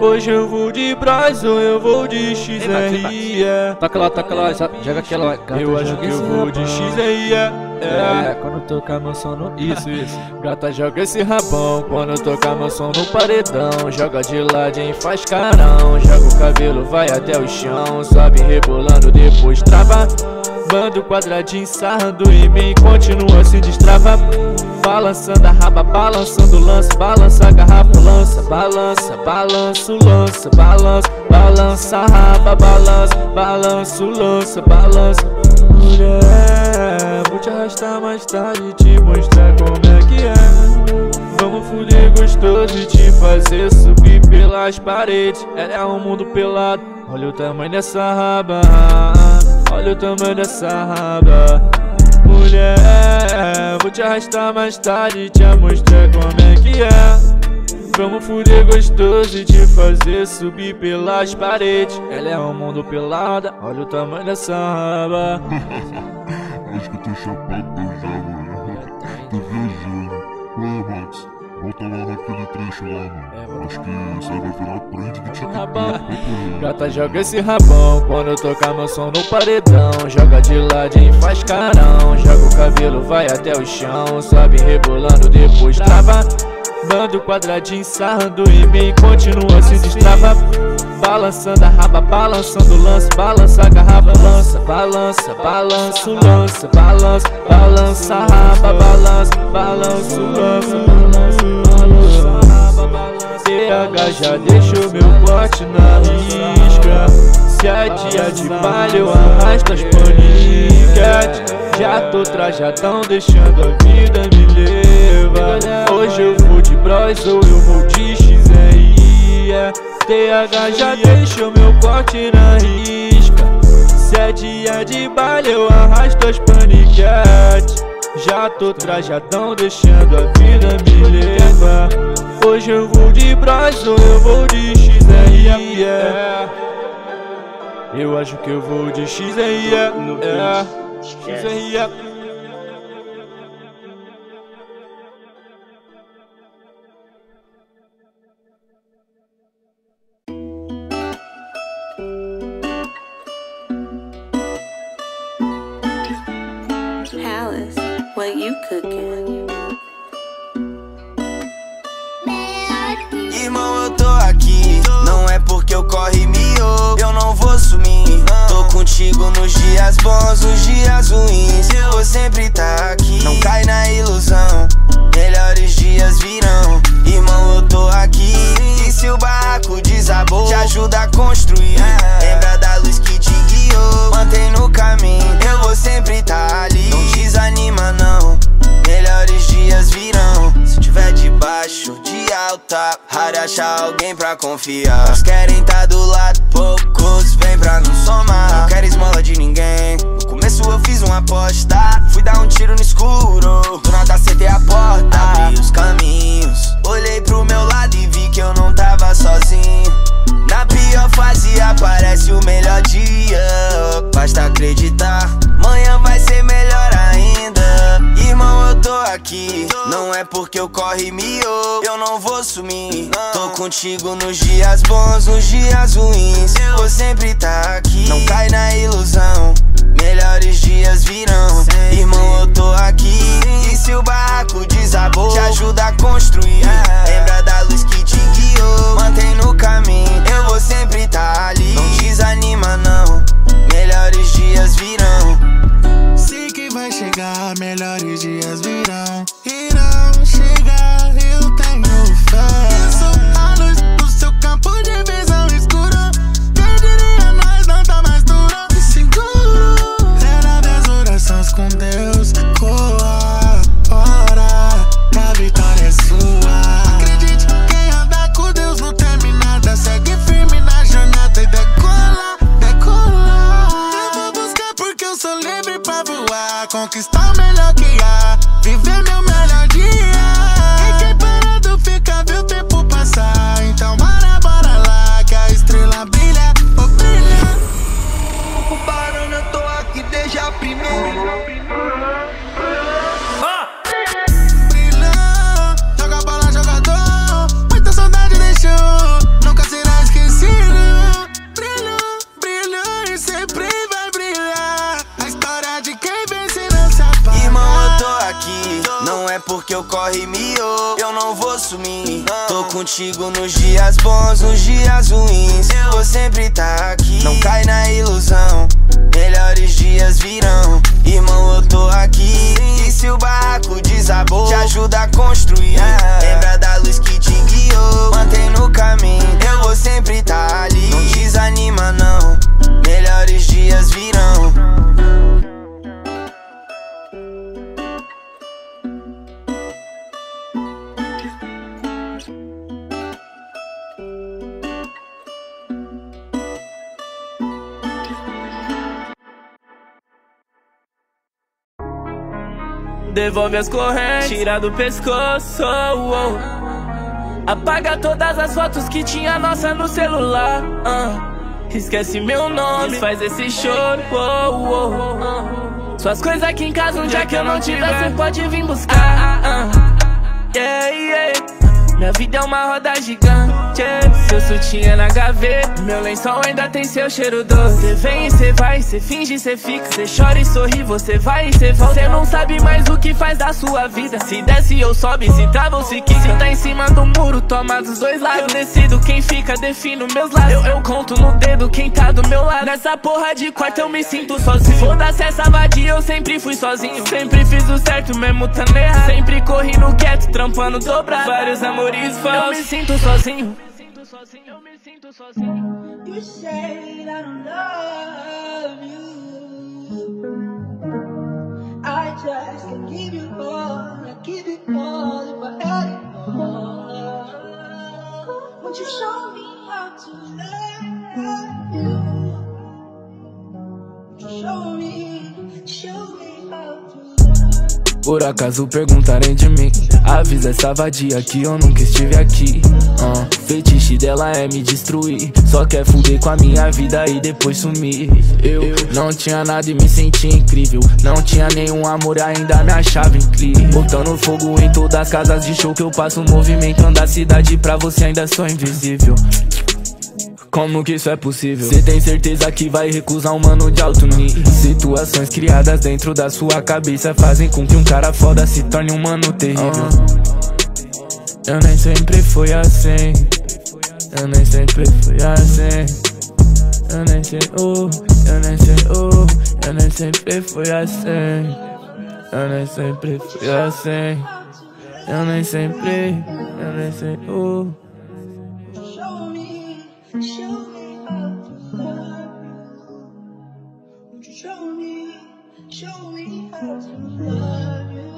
Hoje eu vou de Braz ou eu vou de XRE Toca lá, toca lá, joga aquela gata. Eu acho que eu vou de XRE É, é, quando tocar meu som no. Isso, isso. Gata, joga esse rabão. Quando tocar meu som no paredão. Joga de ladinho, faz carão. Joga o cabelo, vai até o chão. Sobe rebolando, depois trava. Manda o quadradinho sarrando em mim. Continua se destrava. Balançando a raba, balançando o lance. Balança a garrafa, lança. Balança, balança o lança. Balança, balança a raba, balança. Balança o lança, balança. Mulher, vou te arrastar mais tarde te mostrar como é que é. Vamos fuder gostoso e te fazer subir pelas paredes. Ela é um mundo pelado, olha o tamanho dessa raba. Olha o tamanho dessa raba. Mulher, vou te arrastar mais tarde e te mostrar como é que é. Vamos fuder gostoso e te fazer subir pelas paredes. Ela é um mundo pelada, olha o tamanho dessa raba. Acho [LAUGHS] que eu tô chapado já, trecho lá, mano. Acho que isso aí vai virar do. Gata, joga esse rabão quando eu tocar meu som no paredão. Joga de ladinho, faz carão. Joga o cabelo, vai até o chão. Sobe rebolando, depois trava. Dando quadradinho, sarrando em mim, continua se destrava. Balançando a raba, balançando o lance, balança a garrafa, lança, balança, balança o lance, balança, balança a raba, balança, balança o lance, balança, outra já deixou meu corte na risca Se é dia de palha eu arrasto as paniquetes Já tô trajadão deixando a vida me levar. Hoje eu vou de bros ou eu vou de XRI. TH já deixou meu corte na risca Se é dia de baile eu arrasto as paniquetes já tô trajadão, deixando a vida me levar Hoje eu vou de braço, eu vou de XRI é. Eu acho que eu vou de XRI é. XRI cooking. Irmão, eu tô aqui, não é porque eu corre miou, eu não vou sumir. Tô contigo nos dias bons, nos dias ruins. Eu vou sempre tá aqui, não cai na ilusão. Melhores dias virão, irmão, eu tô aqui. E se o barraco desabou, te ajuda a construir. Lembra da luz que te guiou, mantém no caminho. Eu vou sempre tá ali, não desanima não. Melhores dias virão, se tiver de baixo, de alta. Raro achar alguém pra confiar. Mas querem tá do lado, poucos vem pra não somar. Não quero esmola de ninguém. No começo eu fiz uma aposta, fui dar um tiro no escuro. Do nada acertei a porta, abri os caminhos. Olhei pro meu lado e vi que eu não tava sozinho. Na pior fase aparece o melhor dia. Basta acreditar, manhã vai ser melhor. Irmão, eu tô aqui. Não é porque eu corre miou, eu não vou sumir. Tô contigo nos dias bons, nos dias ruins. Eu vou sempre tá aqui. Não cai na ilusão. Melhores dias virão. Irmão, eu tô aqui. E se o barraco desabou, te ajuda a construir. Lembra da luz que te guiou, mantém no caminho. Eu vou sempre tá ali. Não desanima, não. Melhores dias virão. Chegar, melhores dias virão. Porque eu corre miou, eu não vou sumir. Tô contigo nos dias bons, nos dias ruins. Eu vou sempre tá aqui. Não cai na ilusão. Melhores dias virão. Irmão, eu tô aqui. E se o barraco desabou, te ajuda a construir. Lembra da luz que te guiou, mantém no caminho. Eu vou sempre tá ali. Não desanima, não. Melhores dias virão. Devolve as correntes, tira do pescoço. oh. Apaga todas as fotos que tinha nossa no celular. ah. Esquece meu nome, faz esse choro. oh, oh. Suas coisas aqui em casa, um dia que eu não tiver, cê pode vir buscar. ah. Yeah, yeah. Minha vida é uma roda gigante Seu sutiã na gaveta. Meu lençol ainda tem seu cheiro doce. Cê vem e cê vai, cê finge e cê fica. Cê chora e sorri, você vai e cê volta. Cê não sabe mais o que faz da sua vida. Se desce ou sobe, se trava ou se quica. Se tá em cima do muro, toma dos dois lados. Eu decido quem fica, defino meus lados eu, eu conto no dedo quem tá do meu lado. Nessa porra de quarto eu me sinto sozinho. Foda-se essa vadia, eu sempre fui sozinho. Sempre fiz o certo, mesmo tando errado. Sempre corri no quieto, trampando dobrado. Vários amores falsos Eu me sinto sozinho sinto sozinho, You say I don't love you. I just can't give you all, I give it all if I had it all. Won't you show me how to love you? Show me, show me how to Por acaso perguntarem de mim Avisa essa vadia que eu nunca estive aqui. Uh, Fetiche dela é me destruir. Só quer fuder com a minha vida e depois sumir. Eu não tinha nada e me senti incrível. Não tinha nenhum amor ainda me achava incrível. Botando fogo em todas as casas de show que eu passo Movimentando a cidade pra você ainda sou invisível como que isso é possível? Cê tem certeza que vai recusar um mano de alto nível? Situações criadas dentro da sua cabeça Fazem com que um cara foda se torne um mano terrível. Uh, Eu nem sempre fui assim. Eu nem sempre fui assim. Eu nem sei, oh, eu nem sei, oh Eu nem sempre fui assim. Eu nem sempre fui assim. Eu nem sempre, eu nem sei, oh me, show me how to love you. You show me, show me how to love you?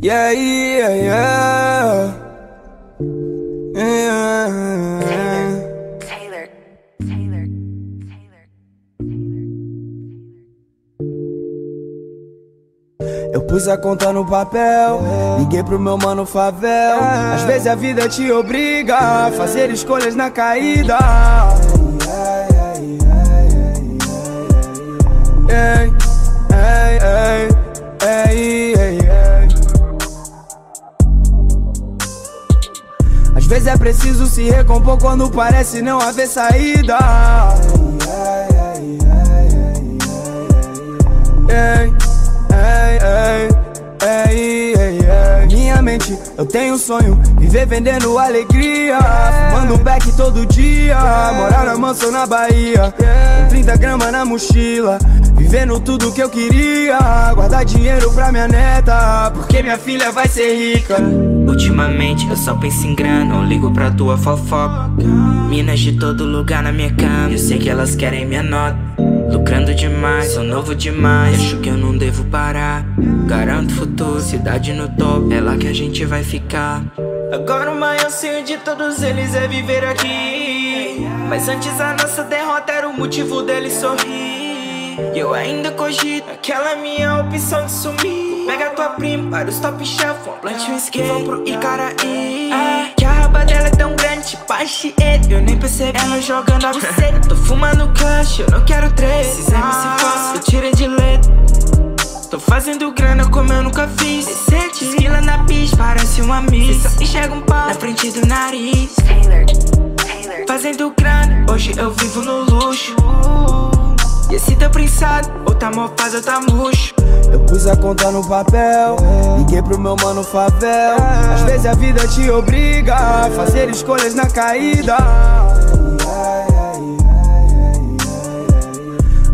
Yeah, yeah. Yeah. Pus a conta no papel, liguei pro meu mano Favel. Às vezes a vida te obriga a fazer escolhas na caída. Às vezes é preciso se recompor quando parece não haver saída. Eu tenho um sonho, viver vendendo alegria. Fumando back todo dia, morar na mansão na Bahia. Com 30 gramas na mochila, vivendo tudo que eu queria. Guardar dinheiro pra minha neta, porque minha filha vai ser rica. Ultimamente eu só penso em grana, não ligo pra tua fofoca. Minas de todo lugar na minha cama, eu sei que elas querem minha nota. Lucrando demais, sou novo demais, acho que eu não devo parar. Garanto futuro, cidade no top, é lá que a gente vai ficar. Agora o maior sonho de todos eles é viver aqui. Mas antes a nossa derrota era o motivo deles sorrir. E eu ainda cogito aquela minha opção de sumir. Pega tua prima para os top um plant um skate, vão pro Icaraí. Raba dela é tão grande, a Chieta. Eu nem percebi ela jogando a buceta. Tô fumando clutch, eu não quero três. Esses MC falsos, eu tirei de letra. Tô fazendo grana como eu nunca fiz. Decente, esquila na pista, parece um amigo. Cê só enxerga um pau na frente do nariz. Fazendo grana, hoje eu vivo no luxo. E esse teu prensado, ou tá mofado ou tá murcho. Eu pus a conta no papel, liguei pro meu mano Favel. Às vezes a vida te obriga a fazer escolhas na caída.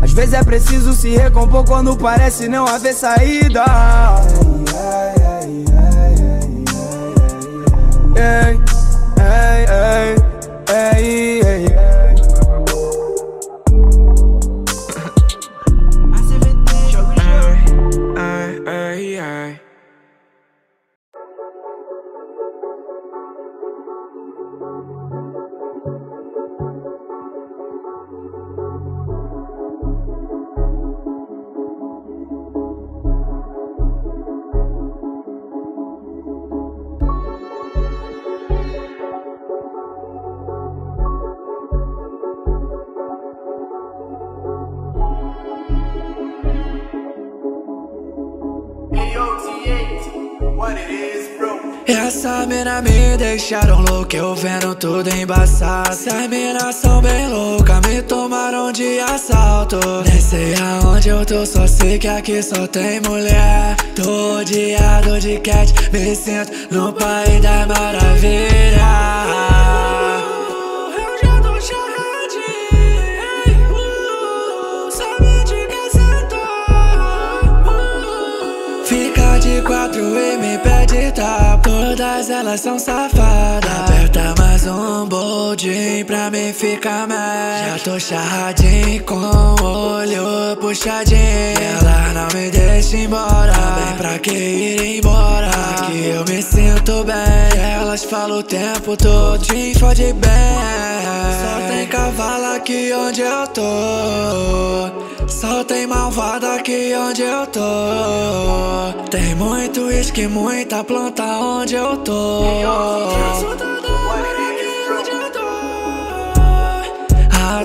Às vezes é preciso se recompor quando parece não haver saída. Ei, mina me deixaram louco, eu vendo tudo embaçado. Essas minas são bem loucas, me tomaram de assalto. Nem sei aonde eu tô, só sei que aqui só tem mulher. Tô odiado de cat, me sinto no país da maravilha Aperta mais um boldinho pra mim ficar mais. Já tô charradinho com o olho puxadinho. Ela não me deixa embora. Bem pra que ir embora? Aqui eu me sinto bem. Elas falam o tempo todo, te fode bem. Só tem cavalo aqui onde eu tô. Só tem malvada aqui onde eu tô. Tem muito uísque, muita planta onde eu tô.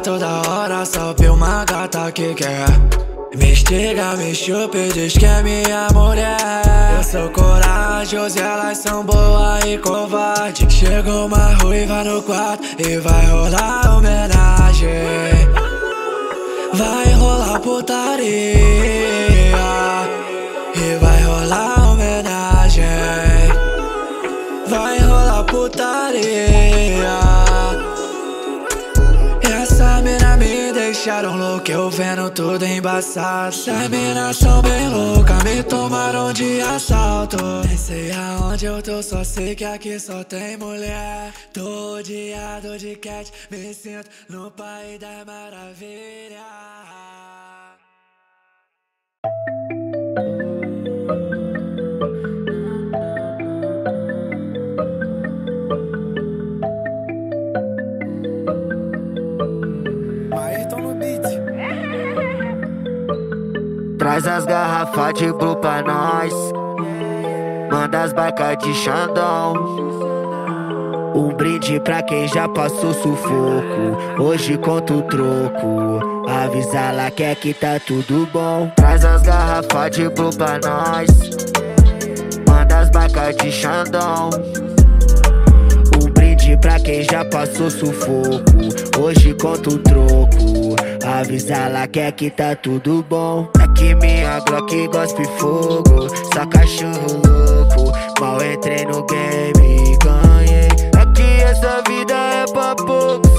Toda hora sobe uma gata que quer Me estiga, me chupa e diz que é minha mulher. Eu sou corajoso elas são boa e covarde Chegou uma ruiva no quarto e vai rolar homenagem. Vai rolar putaria E vai rolar homenagem. Vai rolar putaria deixaram louco, eu vendo tudo embaçado. Essa mina são bem louca, me tomaram de assalto. Nem sei aonde eu tô, só sei que aqui só tem mulher. Tô odiado de cat, me sinto no país da maravilha Traz as garrafas de blue pra nós. Manda as barcas de Xandão. Um brinde pra quem já passou sufoco. Hoje conta o troco. Avisa lá que aqui tá tudo bom. Traz as garrafas de blue pra nós. Manda as barcas de Xandão. Um brinde pra quem já passou sufoco. Hoje conta o troco. Avisa lá que aqui tá tudo bom. Aqui minha Glock gospe fogo. Só cachorro louco. Mal entrei no game e ganhei. Aqui essa vida é pra poucos.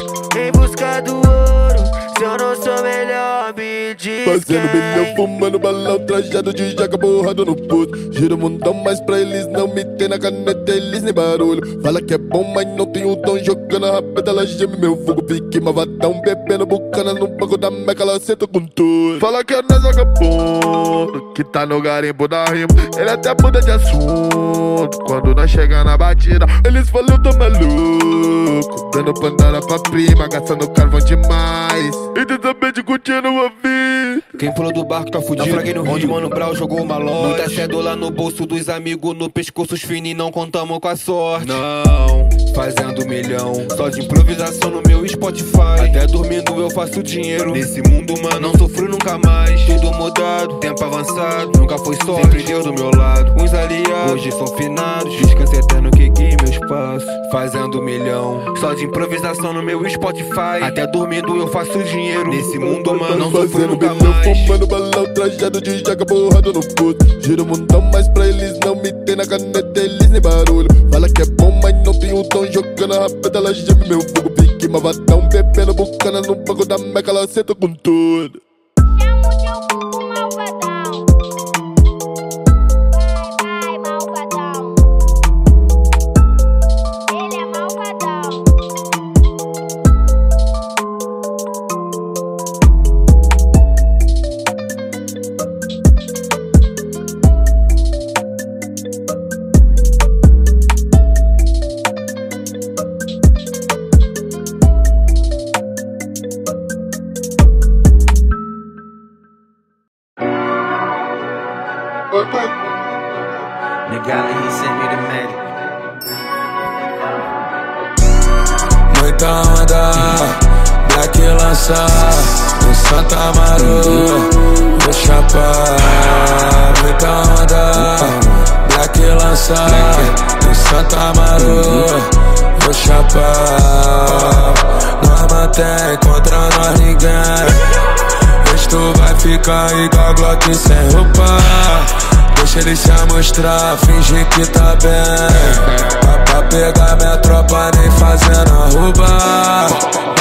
Fazendo quem. milhão, fumando balão, trajado de jaca, borrado no puto. Gira o mundão, mas pra eles não me tem na caneta, eles nem barulho. Fala que é bom, mas não tem o dom. Jogando a rabeta, ela geme meu fogo. Pique mavadão, bebendo bucana no banco da meca, ela senta com tudo. Fala que é nós vagabundo, que tá no garimpo da rima. Ele até muda de assunto quando nós chega na batida. Eles falam, eu tô maluco, dando pandana pra prima, gastando carvão demais. E desabente curtindo a vida. Quem pulou do barco tá fudido. Naufraguei no Onde Mano Brau jogou uma loja. Muita cédula no bolso dos amigos, no pescoço os finos e não contamos com a sorte. Não, fazendo milhão. Só de improvisação no meu Spotify. Até dormindo eu faço dinheiro. Nesse mundo, mano, não sofro nunca mais. Tudo mudado, tempo avançado. Nunca foi só, sempre Deus do meu lado. Uns aliados, hoje são finados. Descanso eterno que guia meu espaço. Fazendo milhão. Só de improvisação no meu Spotify. Até dormindo eu faço dinheiro. Nesse mundo, mano, não sofro nunca mais. fumando balão, trajado de jaca, borrado no puto. Gira o mundão, mas pra eles não me tem na caneta, eles nem barulho. Fala que é bom, mas não tem o dom. Jogando a ela geme meu fogo. Pique mavadão, bebendo bucana no banco da meca, ela senta com tudo. Mantém contra nós ninguém. Vês tu vai ficar igual Glock sem roupa. Deixa ele se amostrar, finge que tá bem. Pra, pra pegar minha tropa, nem fazendo arroba.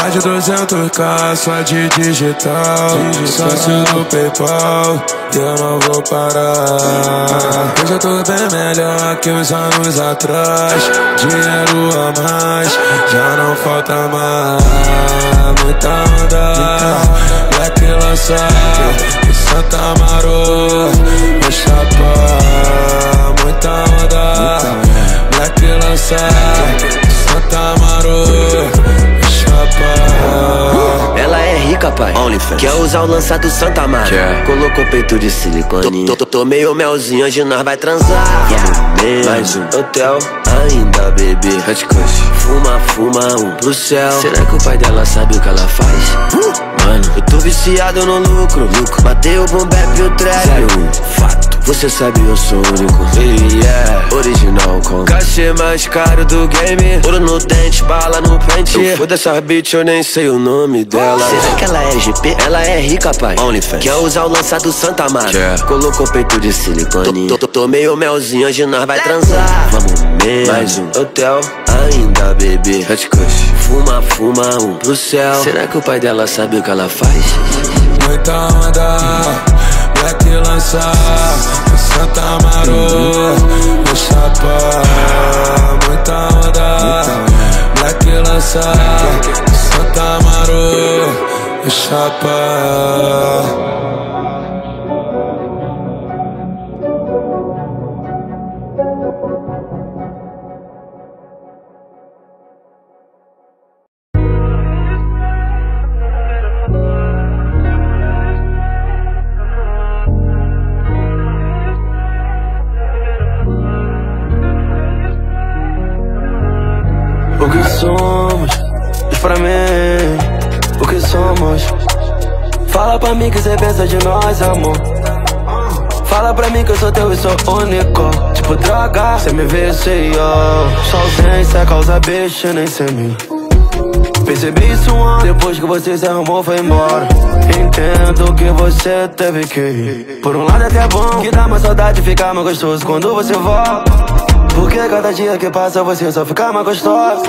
Mais de 200k só de digital. Sócio do Paypal e eu não vou parar. Hoje eu tô bem melhor que uns anos atrás. Dinheiro a mais, já não falta mais. Muita onda, Black lançar Santa Amaro, vou chapar Muita onda, Black lançar Santa Amaro, vou chapar Ela é rica, pai. OnlyFans. Quer usar o lançado Santa Amaro? Colocou peito de silicone. Tô, tô, tomei o melzinho, hoje nós vai transar. Vamos Mais um hotel, ainda bebê. Hot Kush. Fuma, fuma, um pro céu. Será que o pai dela sabe o que ela faz? Mano, eu tô viciado no lucro. lucro. Matei o boom e o trap. Fato. Você sabe eu sou único. Yeah, original com cachê mais caro do game. Ouro no dente, bala no pente. Foda essa bitch, eu nem sei o nome dela. Será que ela é GP? Ela é rica, pai. OnlyFans. Quer usar o lançado Santa Amaro? Colocou peito de silicone. Tô, tô, tomei o melzinho, hoje nós vai transar. Vamos mesmo. Mais um hotel, ainda bebê. Kush. Fuma, fuma, um pro céu. Será que o pai dela sabe o que ela faz? Muita onda, Black lançar Santa Amaro, vou chapar Muita onda, Black lançar Santa Amaro, vou chapar pra mim que cê pensa de nós, amor. Fala pra mim que eu sou teu e sou único. Tipo droga, cê me ó Sua ausência causa bicho, nem sei mim Percebi isso ontem, depois que você se arrumou foi embora. Entendo que você teve que ir. Por um lado é até bom, que dá mais saudade ficar mais gostoso quando você volta. Porque cada dia que passa você só fica mais gostosa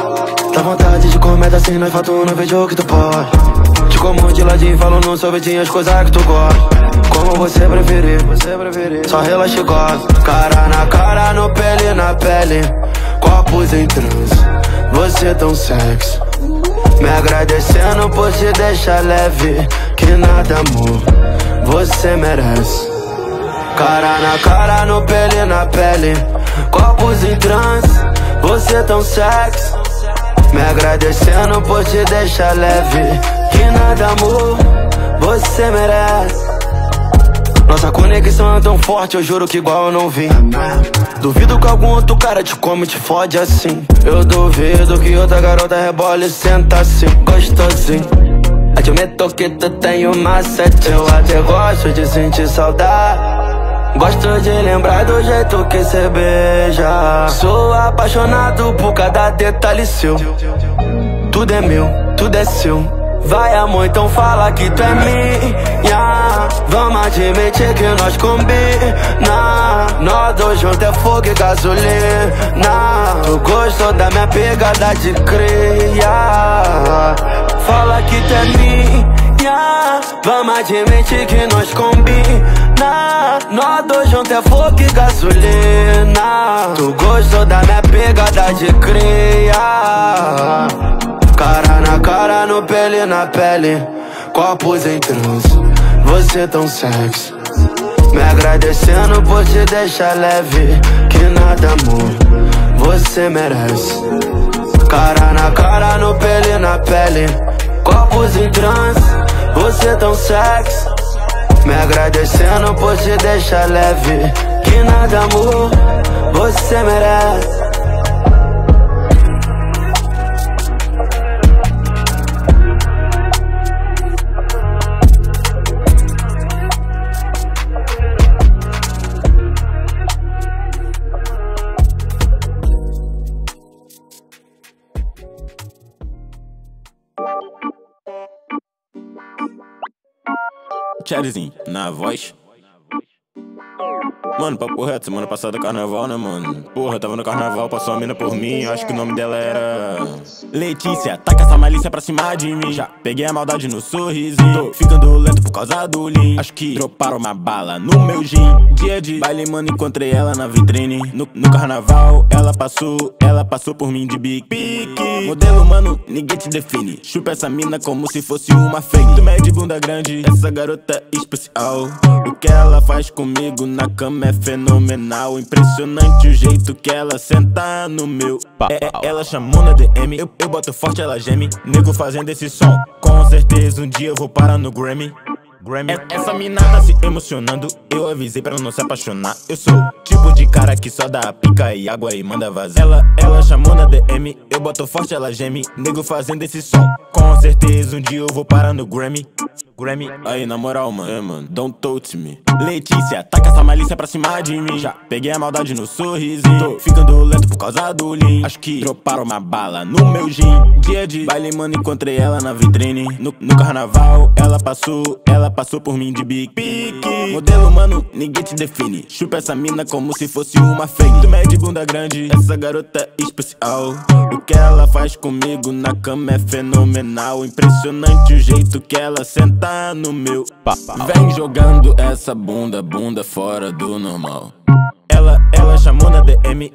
Dá vontade de comer assim, nós faltam no vídeo que tu pode como de ladinho, falo no sorvetinho as coisas que tu gosta. Como você preferir, você preferir Só relaxa gosta Cara na cara, no pele na pele Corpos em transe. Você tão sexy. Me agradecendo por te deixar leve Que nada, amor, você merece. Cara na cara, no pele na pele Corpos em transe, você tão sexy Me agradecendo por te deixar leve. Que nada, amor, você merece. Nossa conexão é tão forte, eu juro que igual eu não vi. Duvido que algum outro cara te come e te fode assim. Eu duvido que outra garota rebole e senta assim, gostosinho. Admito que tu tem um macete Eu até gosto de sentir saudade Gosto de lembrar do jeito que cê beija. Sou apaixonado por cada detalhe seu. Tudo é meu, tudo é seu. Vai amor, então fala que tu é minha. Vamos admitir que nós combina. Nós dois juntos é fogo e gasolina. Tu gostou da minha pegada de cria. Fala que tu é minha. Vamos admitir que nós combina Nós dois juntos é fogo e gasolina. Tu gostou da minha pegada de cria Cara na cara, no pele na pele. Corpos em transe Você tão sexy. Me agradecendo por te deixar leve. Que nada, amor Você merece. Cara na cara, no pele na pele. Corpos em transe. Você tão sexy Me agradecendo por te deixar leve. Que nada, amor Você merece Charlezinho, na voz. Mano, papo reto, semana passada carnaval, né, mano? Porra, tava no carnaval, passou a mina por mim, acho que o nome dela era. Letícia, taca essa malícia pra cima de mim. Já peguei a maldade no sorrisinho. Tô ficando lento por causa do lean. Acho que droparam uma bala no meu gin. Dia de baile, mano, encontrei ela na vitrine. No, no carnaval, ela passou, ela passou por mim de bique. Pique. Modelo, mano, ninguém te define. Chupa essa mina como se fosse uma fake. Tu mede bunda grande, essa garota é especial. O que ela faz comigo na cama é fenomenal. Impressionante o jeito que ela senta no meu. É, é, ela chamou na DM, eu, eu boto forte, ela geme. Nego fazendo esse som, com certeza um dia eu vou parar no Grammy. Grammy. É- Essa mina tá se emocionando, eu avisei pra não se apaixonar. Eu sou o tipo de cara que só dá pica e água e manda vazar. Ela, ela chamou na DM, eu boto forte, ela geme. Nego fazendo esse som, com certeza um dia eu vou parar no Grammy. Grammy, aí na moral, mano, é, mano, don't touch me. Letícia, taca essa malícia pra cima de mim. Já peguei a maldade no sorrisinho. Tô ficando lento por causa do lean. Acho que droparam uma bala no meu gin. Dia de baile, mano, encontrei ela na vitrine. No, no carnaval, ela passou, ela passou por mim de bique. Pique. Modelo, mano, ninguém te define. Chupa essa mina como se fosse uma fake. Tu mede bunda grande, essa garota é especial. O que ela faz comigo na cama é fenomenal. Impressionante o jeito que ela senta no meu. Vem jogando essa bunda, bunda fora do normal. Ela, ela chamou na DM.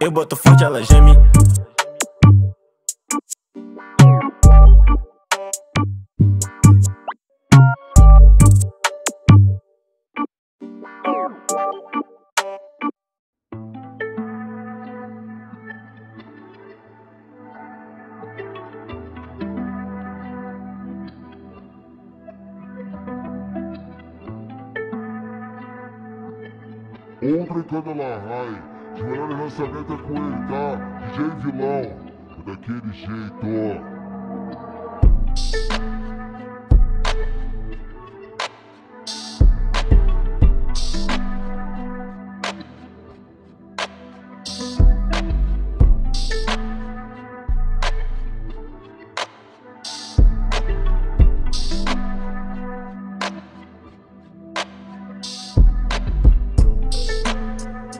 Eu boto forte, ela geme. Ombro em cada larrai. De melhor lançamentos é com ele, tá? DJ vilão. É daquele jeito, ó.